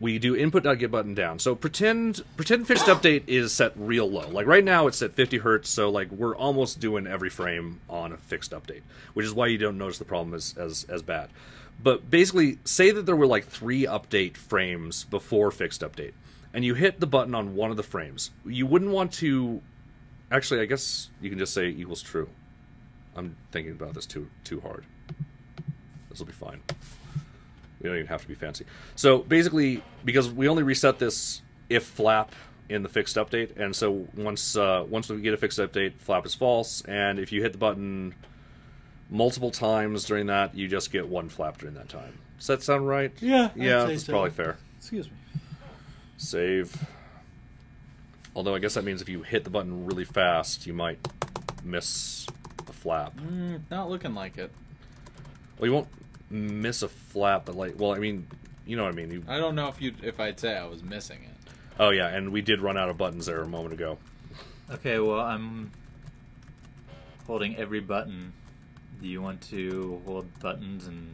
we do input dot get button down. So pretend pretend fixed update is set real low. Like right now it's at 50 hertz, so like we're almost doing every frame on a fixed update, which is why you don't notice the problem as as as bad. But basically, say that there were like three update frames before fixed update, and you hit the button on one of the frames. You wouldn't want to. Actually, I guess you can just say equals true. I'm thinking about this too too hard. This will be fine. We don't even have to be fancy. So basically, because we only reset this if flap in the fixed update, and so once uh, once we get a fixed update, flap is false, and if you hit the button multiple times during that, you just get one flap during that time. Does that sound right?
Yeah, I'd
yeah,
say
that's
so.
probably fair.
Excuse me.
Save. Although I guess that means if you hit the button really fast, you might miss a flap.
Mm, not looking like it.
Well, you won't miss a flap, but like, well, I mean, you know what I mean. You,
I don't know if you if I'd say I was missing it.
oh yeah, and we did run out of buttons there a moment ago.
Okay, well, I'm holding every button. Do you want to hold buttons and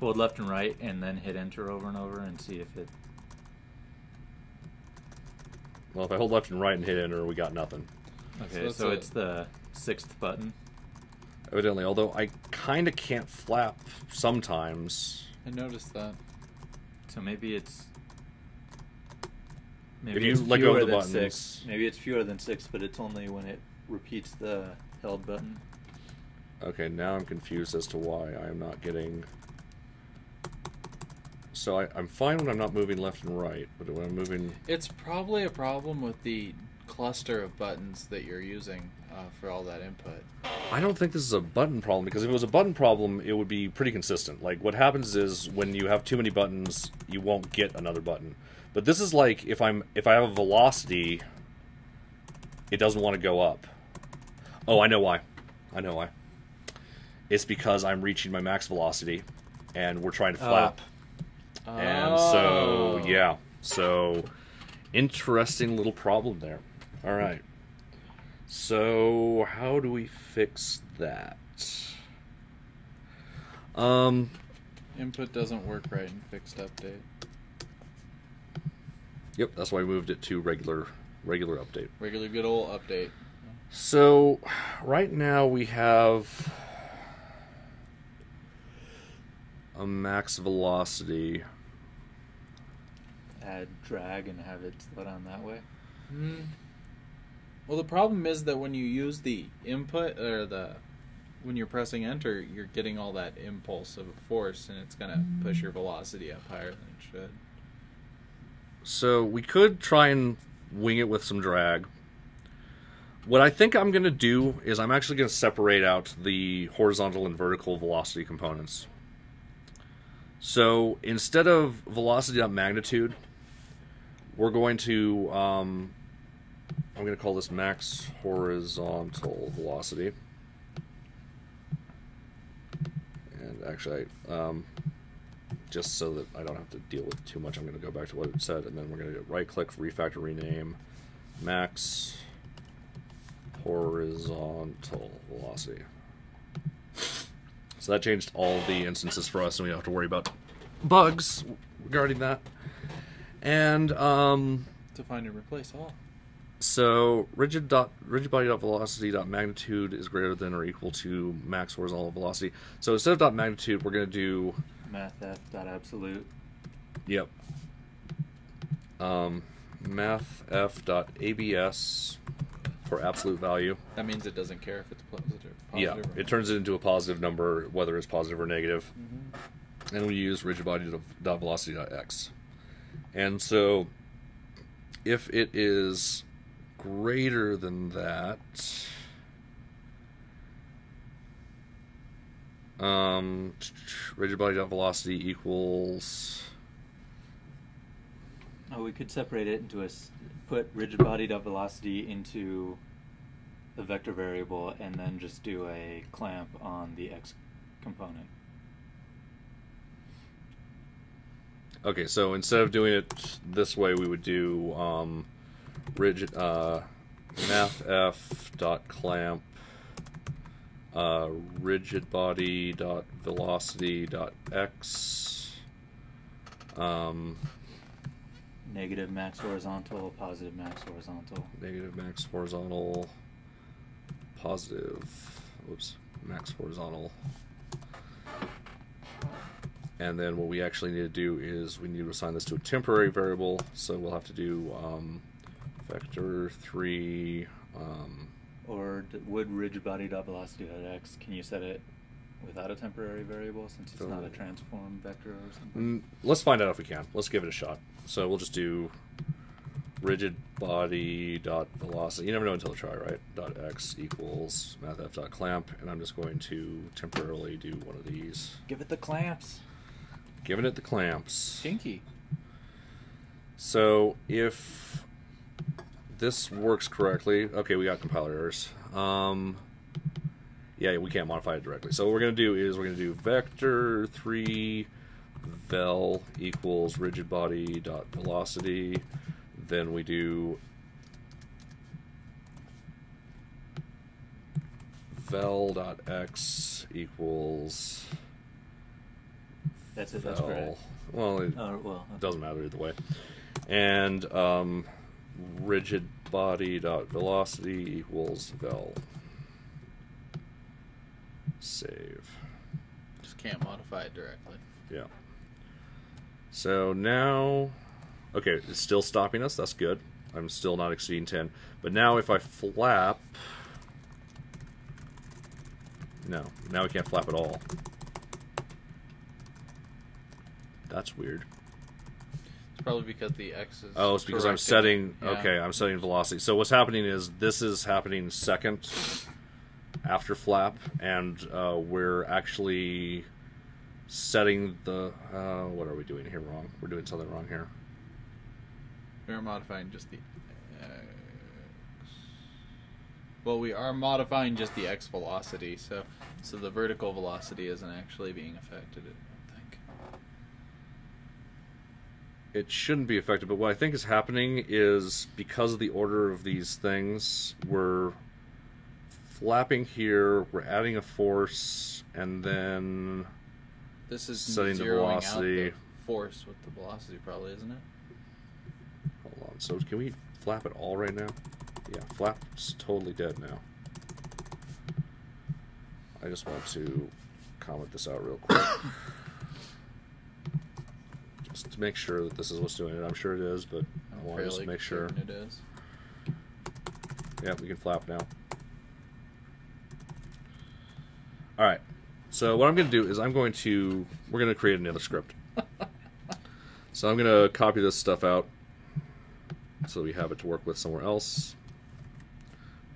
hold left and right and then hit enter over and over and see if it.
Well, if I hold left and right and hit enter, we got nothing.
Okay,
it's
so it's the sixth button.
Evidently, although I kind of can't flap sometimes.
I noticed that.
So maybe it's.
If you let go of
fewer
the
than
buttons-
Six. Maybe it's fewer than six, but it's only when it repeats the held button.
Okay, now I'm confused as to why I am not getting. So I, I'm fine when I'm not moving left and right, but when I'm moving,
It's probably a problem with the cluster of buttons that you're using uh, for all that input.
I don't think this is a button problem because if it was a button problem, it would be pretty consistent. Like what happens is when you have too many buttons, you won't get another button. But this is like if I'm if I have a velocity, it doesn't want to go up. Oh, I know why. I know why. It's because I'm reaching my max velocity, and we're trying to flap. And so,
Oh.
yeah. So, interesting little problem there. All right. So, how do we fix that? Um,
Input doesn't work right in fixed update.
yep, that's why I moved it to regular regular update.
Regular good old update.
So, right now we have a max velocity.
Add drag and have it slow down that way.
Hmm. Well, the problem is that when you use the input or the when you're pressing enter, you're getting all that impulse of force, and it's gonna push your velocity up higher than it should.
So we could try and wing it with some drag. What I think I'm going to do is I'm actually going to separate out the horizontal and vertical velocity components. So instead of velocity dot magnitude, we're going to um, I'm going to call this max horizontal velocity. And actually, um, just so that I don't have to deal with too much, I'm going to go back to what it said, and then we're going to right click, refactor, rename, max horizontal velocity. So that changed all the instances for us, and we don't have to worry about bugs regarding that. And um,
To find and replace all.
so rigid dot rigid body dot velocity dot magnitude is greater than or equal to max horizontal velocity. So instead of dot magnitude, we're gonna do
Math F dot absolute.
yep. Um, math f dot abs for absolute value.
That means it doesn't care if it's positive.
yeah,
positive or
it turns it into a positive number, whether it's positive or negative.
Mhm.
and we use rigid body dot velocity dot x. And so, if it is greater than that, um, rigid body dot velocity equals
Oh, we could separate it into a put rigid body dot velocity into the vector variable and then just do a clamp on the x component.
okay. So instead of doing it this way, we would do um, rigid uh, math f dot clamp uh, rigid body dot velocity dot x um,
Negative max horizontal, positive max horizontal.
negative max horizontal positive whoops max horizontal and then what we actually need to do is we need to assign this to a temporary variable so we'll have to do um, vector 3 um,
Or would rigid body dot velocity dot x? Can you set it without a temporary variable since it's not a transform vector or something?
Mm, let's find out if we can. Let's give it a shot. So we'll just do rigid body dot velocity. You never know until you try, right? Dot x equals mathf dot clamp, and I'm just going to temporarily do one of these,
Give it the clamps.
giving it the clamps.
Kinky.
So if this works correctly, okay, we got compiler errors. Um, yeah, we can't modify it directly. So what we're gonna do is we're gonna do vector three vel equals rigid body dot velocity. Then we do vel dot x equals
That's it. That's
vel.
correct.
Well, it,
Oh well.
it doesn't matter either way. And um, rigid body dot velocity equals vel. Save.
Just can't modify it directly.
Yeah. So now, okay, it's still stopping us. That's good. I'm still not exceeding 10. But now if I flap, no, now we can't flap at all. That's weird.
It's probably because the X is.
Oh, it's because I'm setting.
Yeah.
Okay, I'm setting velocity. So what's happening is this is happening second after flap, and uh, we're actually setting the. Uh, what are we doing here wrong? We're doing something wrong here.
We're modifying just the X. Well, we are modifying just the X velocity, so so the vertical velocity isn't actually being affected. I think.
It shouldn't be affected, but what I think is happening is because of the order of these things, we're flapping here, we're adding a force, and then
This is
Setting the velocity.
the force with the velocity, probably, isn't it?
Hold on. So can we flap it all right now? Yeah, flap's totally dead now. I just want to comment this out real quick. just to make sure that this is what's doing it. I'm sure it is, but I
I'm
want to just make sure.
It is.
Yeah, we can flap now. All right. So what I'm going to do is I'm going to we're going to create another script. So I'm going to copy this stuff out so we have it to work with somewhere else.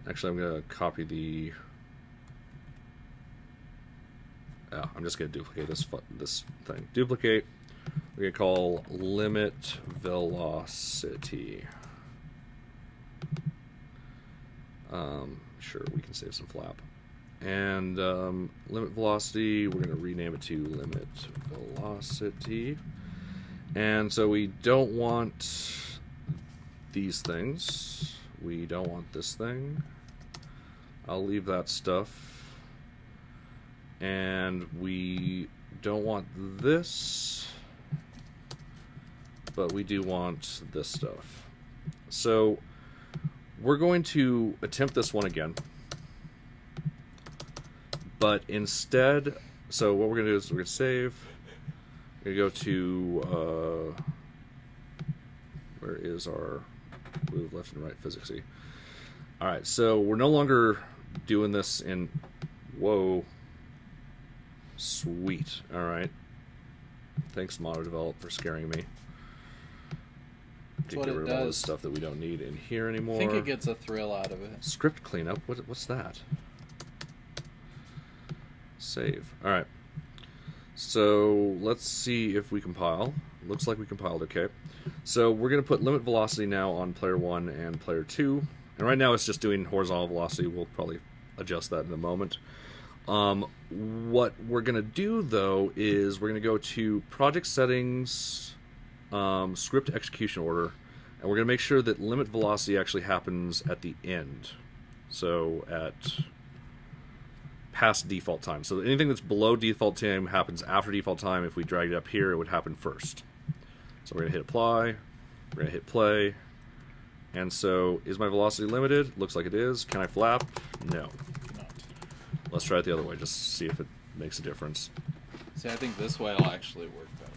Actually, I'm going to copy the Yeah, I'm just gonna duplicate this this thing. Duplicate. We're gonna call limit velocity. Um, sure, we can save some flap. And um, limit velocity, we're gonna rename it to limit velocity. And so we don't want these things. We don't want this thing. I'll leave that stuff. And we don't want this, but we do want this stuff. So we're going to attempt this one again. But instead, so what we're going to do is we're going to save. We're going to go to, uh, where is our move left and right physicsy? All right, so we're no longer doing this in, whoa, sweet. All right. Thanks, Mono Develop, for scaring me. To
what
get
it
rid of all this stuff that we don't need in here anymore.
I think it gets a thrill out of it.
Script cleanup. What, what's that? Save. All right. So let's see if we compile. Looks like we compiled okay. So we're going to put limit velocity now on player one and player two. And right now it's just doing horizontal velocity. We'll probably adjust that in a moment. Um, what we're going to do though is we're going to go to project settings, um, script execution order, and we're going to make sure that limit velocity actually happens at the end. So at past default time. So anything that's below default time happens after default time. If we drag it up here, it would happen first. So we're going to hit apply. We're going to hit play. And so is my velocity limited? Looks like it is. Can I flap? No. Let's try it the other way, just see if it makes a difference.
See, I think this way will actually work better.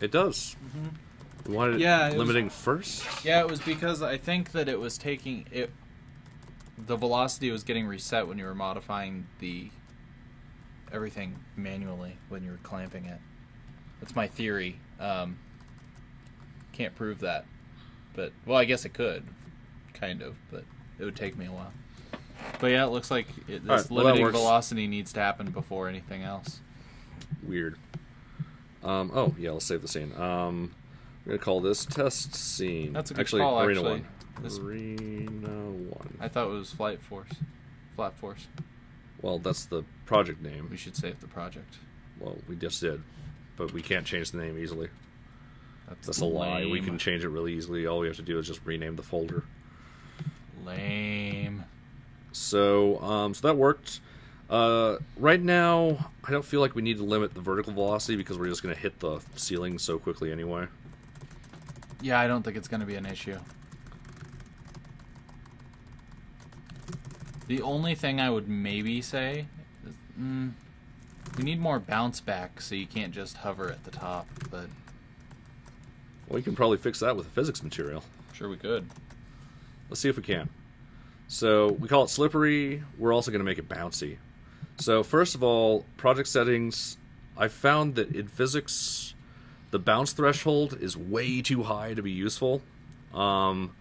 It does. Mm-hmm. We wanted it
Yeah, it was-
limiting first?
Yeah, it was because I think that it was taking it. The velocity was getting reset when you were modifying the everything manually when you were clamping it. That's my theory. Um, can't prove that, but well, I guess it could, kind of, but it would take me a while. But yeah, it looks like it, this
Alright, well,
limiting velocity needs to happen before anything else.
Weird. Um, oh, yeah, let's save the scene. Um, we're going to call this test scene.
That's a good
actually,
call,
Arena
actually.
1.
This-
Arena 1.
I thought it was Flight Force, Flat Force.
Well, that's the project name.
We should save the project.
Well, we just did. But we can't change the name easily.
That's,
That's a lie. We can change it really easily. All we have to do is just rename the folder.
Lame.
So, um, so that worked. Uh, right now, I don't feel like we need to limit the vertical velocity because we're just going to hit the ceiling so quickly anyway.
Yeah, I don't think it's going to be an issue. The only thing I would maybe say is mm, we need more bounce back so you can't just hover at the top, but
Well, we can probably fix that with the physics material.
sure we could.
Let's see if we can. So we call it slippery. We're also going to make it bouncy. So first of all, project settings. I found that in physics, the bounce threshold is way too high to be useful. Um,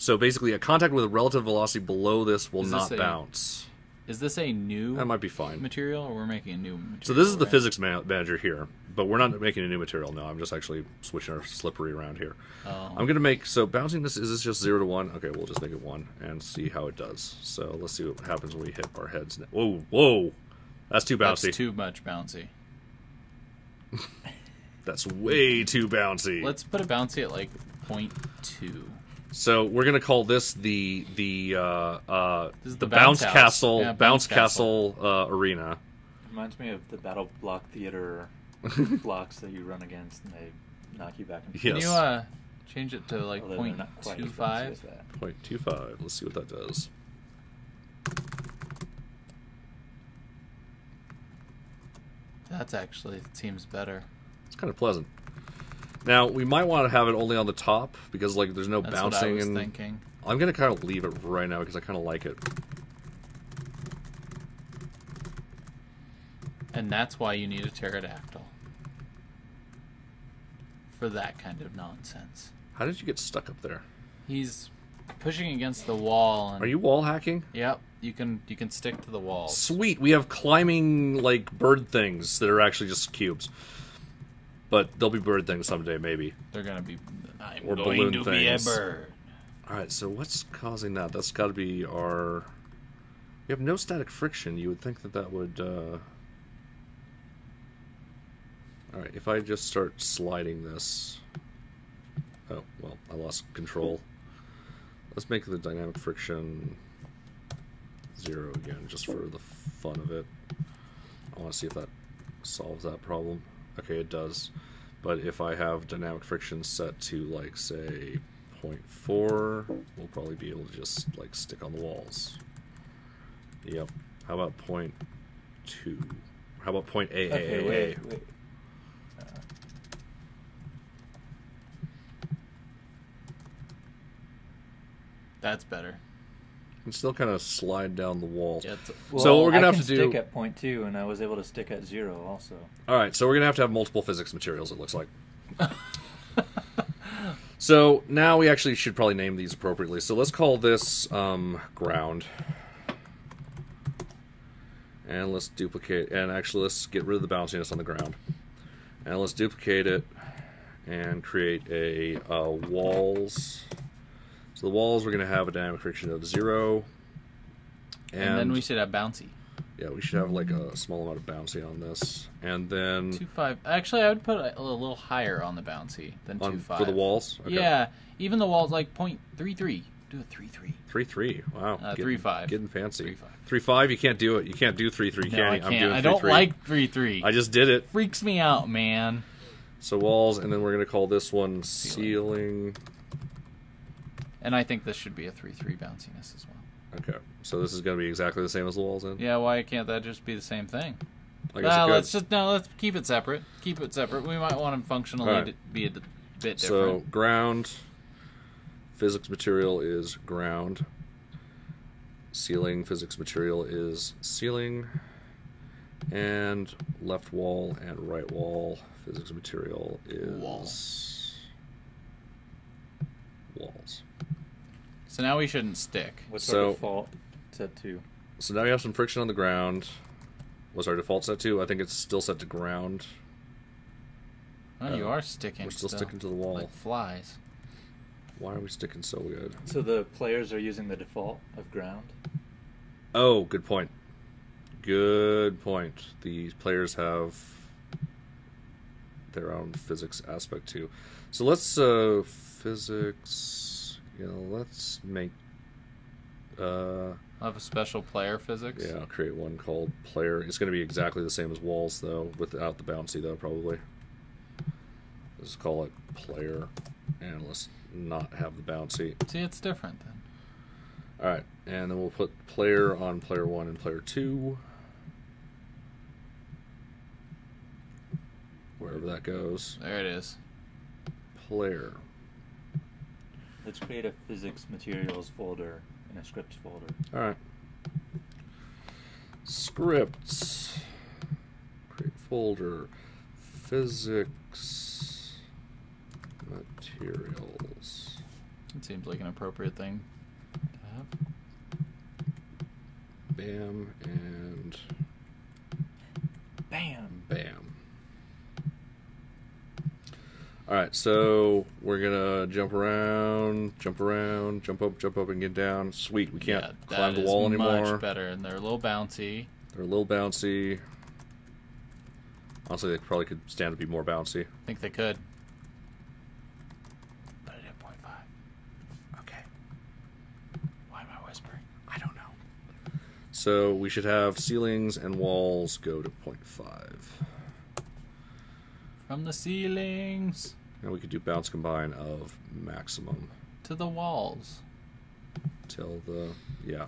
so basically, a contact with a relative velocity below this will
Is this
not
a-
bounce.
Is this a new
That might be fine.
material or we're making a new material?
So this is the
right?
physics ma- manager here, but we're not making a new material. No, I'm just actually switching our slippery around here.
Oh.
I'm gonna make so bouncing this is this just zero to one? Okay, we'll just make it one and see how it does. So let's see what happens when we hit our heads. Whoa, whoa, that's too bouncy.
That's too much bouncy.
That's way too bouncy.
Let's put a bouncy at like 0.2.
So we're gonna call this the the uh, uh,
This is
the,
the
bounce,
bounce
castle
Yeah,
bounce
bounce
castle, uh, arena.
Reminds me of the Battle Block Theater blocks that you run against and they knock you back and
Yes.
Can you uh change it to like 0.25
0.25 Let's see what that does.
That's actually seems better.
It's kind of pleasant. Now we might want to have it only on the top because like there's no
That's what I
bouncing
was
and
thinking.
I'm gonna kind of leave it right now because I kind of like it.
And that's why you need a pterodactyl. For that kind of nonsense.
How did you get stuck up there?
He's pushing against the wall and
Are you wall hacking?
Yep. You can you can stick to the wall.
Sweet, we have climbing like bird things that are actually just cubes. But they'll be bird things someday, maybe.
They're gonna be. I'm
Or
going
balloon
to be a
things.
bird.
All right, so what's causing that? That's got to be our. We have no static friction. You would think that that would. Uh... All right, if I just start sliding this. Oh well, I lost control. Let's make the dynamic friction zero again, just for the fun of it. I want to see if that solves that problem. Okay, it does. But if I have dynamic friction set to like say 0.4, we'll probably be able to just like stick on the walls. Yep. How about 0.2? How about 0.8?
Okay, wait, wait.
Uh, that's better.
And still kind of slide down the wall.
Yeah,
Well,
So what we're gonna
I
have
can
to do-
stick at point two, and I was able to stick at zero also.
All right, so we're gonna have to have multiple physics materials. It looks like. so now we actually should probably name these appropriately. So let's call this um, ground, and let's duplicate. And actually, let's get rid of the bounciness on the ground, and let's duplicate it and create a uh, walls. So the walls we're gonna have a dynamic friction of zero,
and, then we should have bouncy.
yeah we should have like a small amount of bouncy on this, and then
Two five. Actually, I would put a, a little higher on the bouncy than
on
two five
for the walls. Okay.
Yeah, even the walls like point three three. Do a three three.
Three three. Wow.
Uh,
Getting-
three five.
Getting fancy.
Three five.
Three five. You can't do it. You can't do three three.
No,
can
I
you?
can't.
I'm doing
I
three,
don't
three.
like three three.
I just did it.
freaks me out, man.
So walls, and then we're gonna call this one ceiling.
And I think this should be a three three bounciness as well.
Okay. So this is gonna be exactly the same as the walls, then.
Yeah, why can't that just be the same thing?
I guess
Well,
ah,
let's just no. Let's keep it separate. Keep it separate. We might want them functionally
Alright.
to be a bit different.
So ground. Physics material is ground. Ceiling physics material is ceiling. And left wall and right wall physics material is
Wall.
walls.
So now we shouldn't stick.
What's
So-
our default set to?
So now we have some friction on the ground. What's our default set to? I think it's still set to ground.
Oh, you
Uh,
are sticking.
We're still sticking to the wall.
like flies.
Why are we sticking so good?
So the players are using the default of ground.
Oh, good point. Good point. The players have their own physics aspect too. So let's uh physics. You know, let's make. Uh,
I'll have a special player physics.
yeah, I'll create one called player. It's going to be exactly the same as walls though, without the bouncy though, probably. Let's call it player, and let's not have the bouncy.
See, it's different then.
All right, and then we'll put player on player one and player two. Wherever that goes.
There it is.
Player.
Let's create a physics materials folder and a scripts folder.
All right. Scripts. Create folder. Physics. Materials.
It seems like an appropriate thing to have.
Bam and
Bam.
bam. All right, so we're gonna jump around, jump around, jump up, jump up, and get down. Sweet, we can't
Yeah,
climb the wall anymore.
Much better, and they're a little bouncy.
They're a little bouncy. Honestly, they probably could stand to be more bouncy.
I think they could. Put it at point five.
Okay.
Why am I whispering?
I don't know. So we should have ceilings and walls go to 0.5.
From the ceilings
And we could do bounce combine of maximum
to the walls.
till the yeah.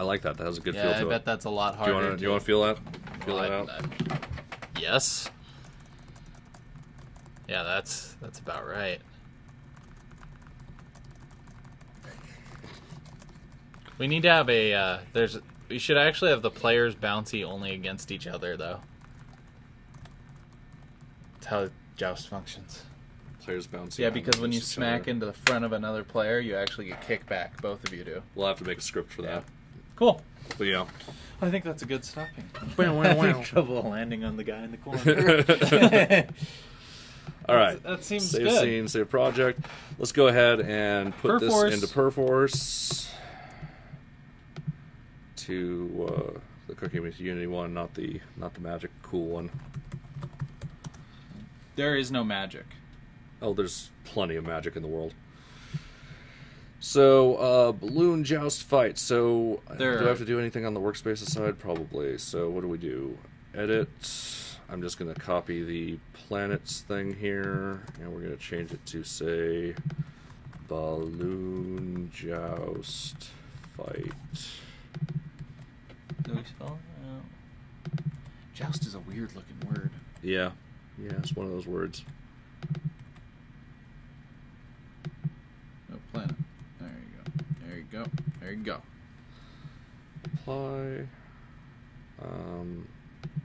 I like that. That has a good
yeah,
feel
I
to
bet that's a lot
do
harder.
you want to
to
do you want to feel that? Feel
Well,
that
I-
out?
I- yes. Yeah, that's that's about right. We need to have a. Uh, there's. We should actually have the players bouncy only against each other, though. That's how Joust functions.
Players bounce.
Yeah, because when you smack into the front of another player, you actually get kickback. Both of you do.
we'll have to make a script for that.
Cool.
But yeah.
I think that's a good stopping.
Having trouble landing on the guy in the corner.
All right.
That seems
save
good.
scene, save project. Let's go ahead and put this into Perforce to uh, the Cooking with Unity one, not the not the magic cool one.
There is no magic.
Oh, there's plenty of magic in the world. So, uh, balloon joust fight. So,
There
do I have to do anything on the workspace side? Probably. So, what do we do? Edit. I'm just going to copy the planets thing here, and we're going to change it to say balloon joust fight.
Do we spell? Joust is a weird looking word.
Yeah, yeah, it's one of those words.
Oh, planet. There you go. There you go. There you go.
Apply. Um,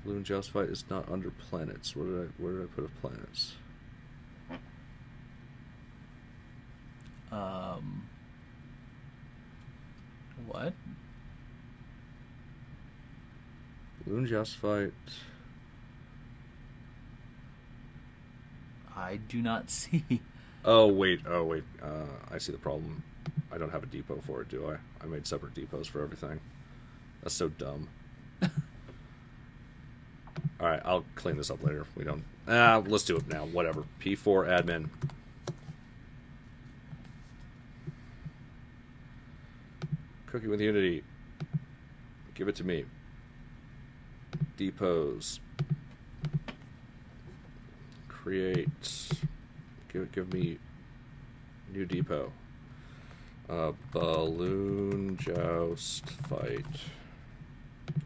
balloon joust fight is not under planets. Where did I where did I put of planets?
Um. What?
Balloon joust fight.
I do not see.
Oh wait, oh wait. Uh, I see the problem. I don't have a depot for it, do I? I made separate depots for everything. That's so dumb. All right, I'll clean this up later. We don't. Ah, let's do it now. Whatever. P4 admin. Cooking with Unity. Give it to me. Depots. Create. Give give me new depot. Uh, balloon joust fight.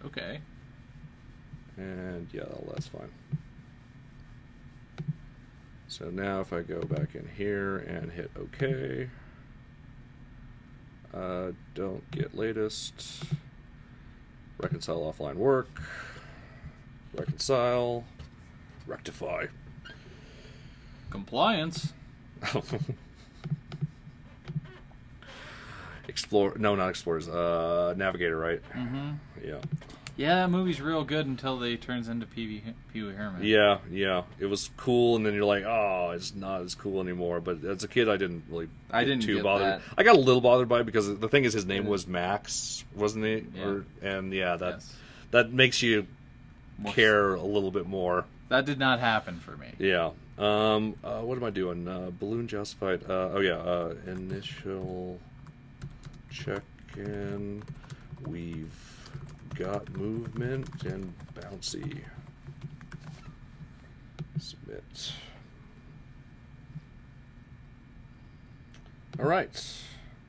Okay.
And yeah, that's fine. So now if I go back in here and hit OK, uh, don't get latest, reconcile offline work, reconcile, rectify.
Compliance.
Explore, no, not explorers, uh, navigator, right?
Mm-hmm.
Yeah.
Yeah, that movie's real good until they turns into Pee Wee Herman.
Yeah, yeah. It was cool, and then you're like, oh, it's not as cool anymore. But as a kid, I didn't really.
I didn't
too bothered.
that.
I got a little bothered by it because the thing is, his name was Max, wasn't he?
Yeah.
Or, and yeah, that
Yes.
that makes you
More-
care a little bit more.
That did not happen for me.
Yeah. Um. Uh, what am I doing? Uh, balloon joust fight. Uh, oh yeah. Uh, initial check in. We've got movement and bouncy. Submit. All right.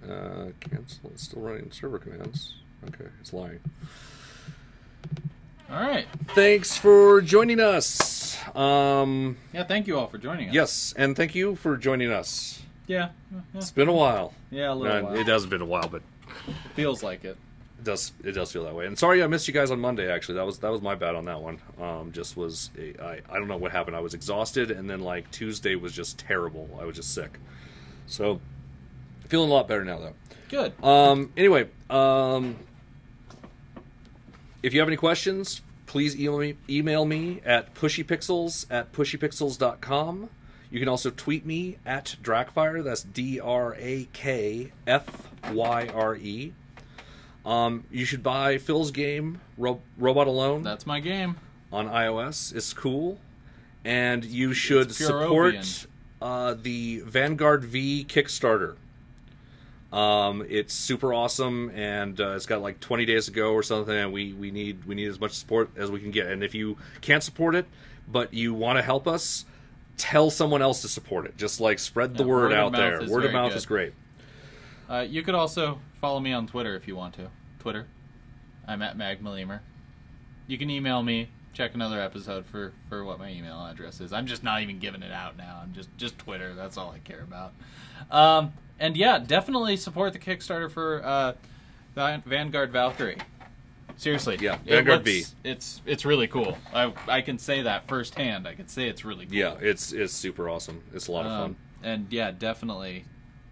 Uh, cancel. It's still running server commands. Okay, it's lying.
All right.
Thanks for joining us. Um,
Yeah, thank you all for joining us.
yes, and thank you for joining us.
Yeah. Yeah,
It's been a while.
yeah a little while.
It has been a while, but it
feels like it.
it does it does feel that way. And sorry I missed you guys on Monday. Actually, that was that was my bad on that one. Um, just was I I don't know what happened. I was exhausted, and then like Tuesday was just terrible. I was just sick. So feeling a lot better now though.
Good.
Um, anyway, um, if you have any questions, please email me, email me at pushypixels at pushypixels.com. You can also tweet me at Drakfyre. That's D R A K F Y R E. Um, you should buy Phil's game, Ro- Robot Alone,
That's my game.
on iOS. It's cool. And you should support uh, the Vanguard V Kickstarter. Um, it's super awesome, and uh, it's got like 20 days to go or something. And we, we need we need as much support as we can get. And if you can't support it, but you want to help us, tell someone else to support it. Just like spread the
Yeah,
word,
word
out there. Word of mouth
good.
is great.
Uh, you could also follow me on Twitter if you want to. Twitter. I'm at Magmalemer. You can email me. Check another episode for, for what my email address is. I'm just not even giving it out now. I'm just just Twitter. That's all I care about. Um, and yeah, definitely support the Kickstarter for uh, Vanguard Valkyrie. seriously.
Yeah,
It
Vanguard
looks- It's it's really cool. I I can say that firsthand. I can say it's really cool.
Yeah, it's it's super awesome. It's a lot of
Um,
fun.
and yeah, definitely,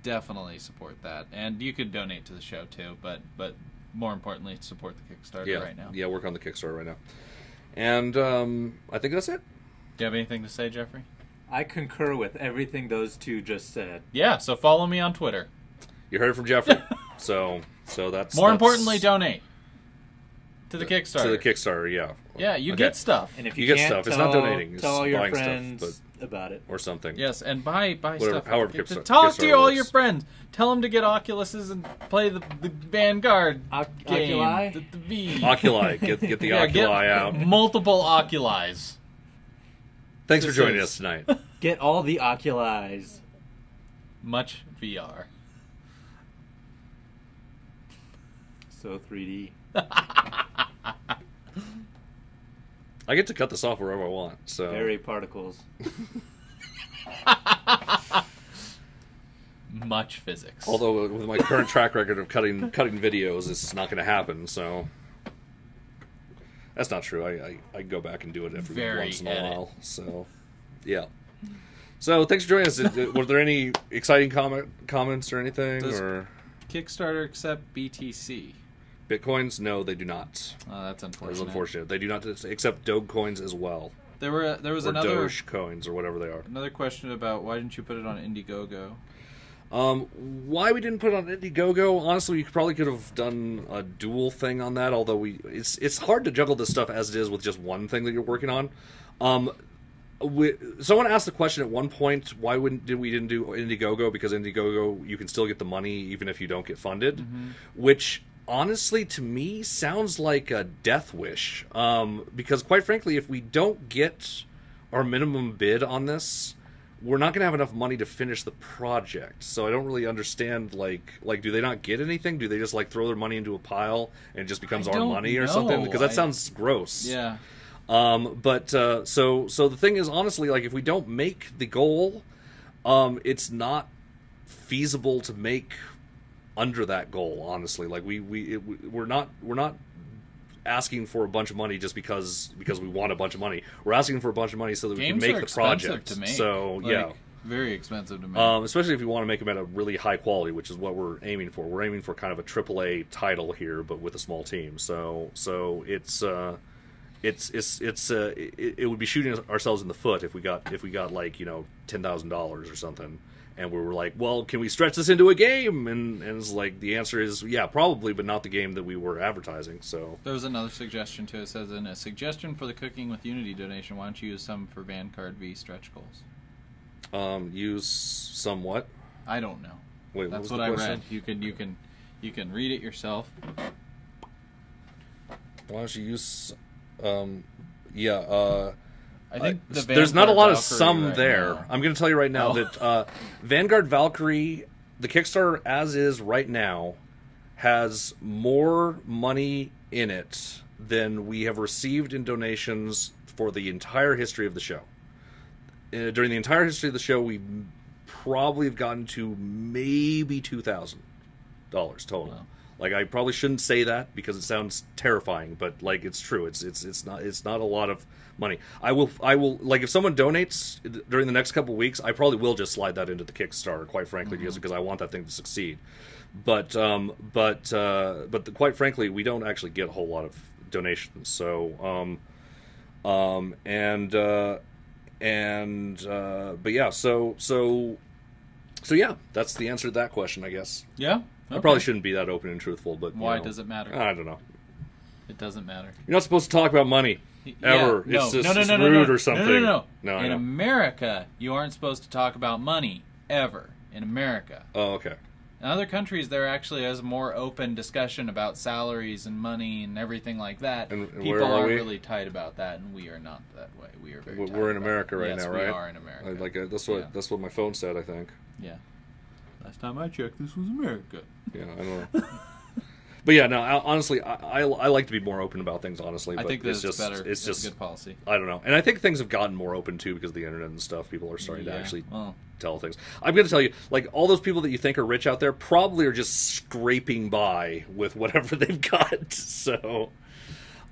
definitely support that. And you could donate to the show too, but but more importantly, support the Kickstarter
Yeah,
right now.
yeah, work on the Kickstarter right now. And um, I think that's it.
Do you have anything to say, Jeffrey?
I concur with everything those two just said.
Yeah. So follow me on Twitter.
You heard it from Jeffrey. so so that's
More
that's-
importantly, donate to the Kickstarter.
to the Kickstarter. Yeah,
Yeah, you
Okay.
get stuff.
And if
You
you,
get
can't
stuff. It's not donating, it's
tell all your
buying stuff,
friends about it.
or something.
Yes, and buy buy
Whatever-
stuff.
however
Get to
Kickstarter-
talk to all
works.
your friends. Tell them to get Oculuses and play the, the Vanguard
Oc-
game.
Oculi?
The, the V.
Oculi, get get the
Yeah,
Oculi
get
out.
Multiple Oculis.
Thanks for joining us tonight.
Get all the Oculis.
Much VR.
So 3D.
I get to cut this off wherever I want. So
Very particles.
Much physics.
although with my current track record of cutting cutting videos, it's not going to happen. So that's not true. I, I I go back and do it every
Very
once in a
edit.
while. So yeah. So thanks for joining us. Uh, Were there any exciting comment comments or anything
Does-
or
Kickstarter accept BTC.
bitcoins? No, they do not.
Oh, that's
That is
unfortunate.
unfortunate. They do not accept Dogecoins as well,
There were there was
or
another
Doge coins or whatever they are.
another question about why didn't you put it on Indiegogo?
Um, why we didn't put it on Indiegogo? Honestly, we probably could have done a dual thing on that. Although we, it's it's hard to juggle this stuff as it is with just one thing that you're working on. Um, we, someone asked the question at one point, why wouldn't did we didn't do Indiegogo? Because Indiegogo, you can still get the money even if you don't get funded, which honestly to me sounds like a death wish. Um, because quite frankly, if we don't get our minimum bid on this, we're not going to have enough money to finish the project. So I don't really understand. Like, like, do they not get anything? Do they just like throw their money into a pile and it just becomes
I
our money or something? Because that
I-
sounds gross.
Yeah.
Um, but uh, so so the thing is, honestly, like if we don't make the goal, um, it's not feasible to make under that goal. Honestly, like we we it, we're not we're not asking for a bunch of money just because because we want a bunch of money. We're asking for a bunch of money so that we
Games
can
are
make the project.
to make.
So
Like,
yeah.
Very expensive to make.
Um, especially if you want to make them at a really high quality, which is what we're aiming for. We're aiming for kind of a AAA title here, but with a small team. So, so it's uh, it's it's it's uh, it, it would be shooting ourselves in the foot if we got if we got like you know ten thousand dollars or something, and we were like, well, can we stretch this into a game? And and it's like the answer is yeah, probably, but not the game that we were advertising. So
There was another suggestion too. It says in a suggestion for the Cooking with Unity donation, why don't you use some for Vanguard V stretch goals?
um, use somewhat.
I don't know.
Wait, what
That's what
the
I
question?
read. You can you can you can read it yourself.
Why don't you use? Um, yeah. Uh,
I think
Uh,
the
there's not a lot of
Valkyrie
some
right
there.
now-
I'm going to tell you right now
Oh.
that uh, Vanguard Valkyrie, the Kickstarter as is right now, has more money in it than we have received in donations for the entire history of the show. Uh, during the entire history of the show, we probably have gotten to maybe two thousand dollars total.
Wow.
Like I probably shouldn't say that because it sounds terrifying, but like it's true. It's it's it's not it's not a lot of money. I will I will like if someone donates during the next couple weeks, I probably will just slide that into the Kickstarter. Quite frankly, just because I want that thing to succeed. But um but uh but the, quite frankly, we don't actually get a whole lot of donations. So um um and uh and uh but yeah so so so yeah that's the answer to that question i guess
Yeah.
i probably shouldn't be that open and truthful but
Why
know,
does it matter?
i don't know
It doesn't matter.
you're not supposed to talk about money ever
Yeah, no,
it's just
no, no, no, no,
rude
no.
or something
No, no, no.
no
in. America, you aren't supposed to talk about money ever. In America,
oh okay
in other countries, there actually is more open discussion about salaries and money and everything like that.
And- and
People
where are we?
really tight about that, and we are not that way. We are very.
We're- in America right
yes,
now,
we are in America.
Like uh, that's what
Yeah.
that's what my phone said i think
Yeah. Last time I checked, this was America.
yeah i don't know but yeah no I, honestly I, I i like to be more open about things honestly
I
but
think
it's just
better.
it's just
a good policy.
I don't know, and I think things have gotten more open too because of the internet and stuff. People are starting to actually
well.
tell things. I'm going to tell you, like all those people that you think are rich out there, probably are just scraping by with whatever they've got. So,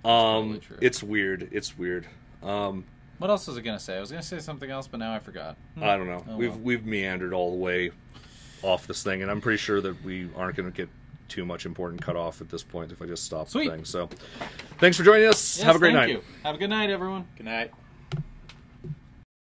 Um, it's weird. It's weird. Um,
What else was I gonna say? I was gonna say something else, but now I forgot. Hmm.
I don't know.
Oh,
we've
well.
we've meandered all the way off this thing, and I'm pretty sure that we aren't going to get too much important cut off at this point if I just stop
Sweet.
the thing. So, thanks for joining us.
Yes,
Have a great
thank
night.
You. Have a good night, everyone.
Good night.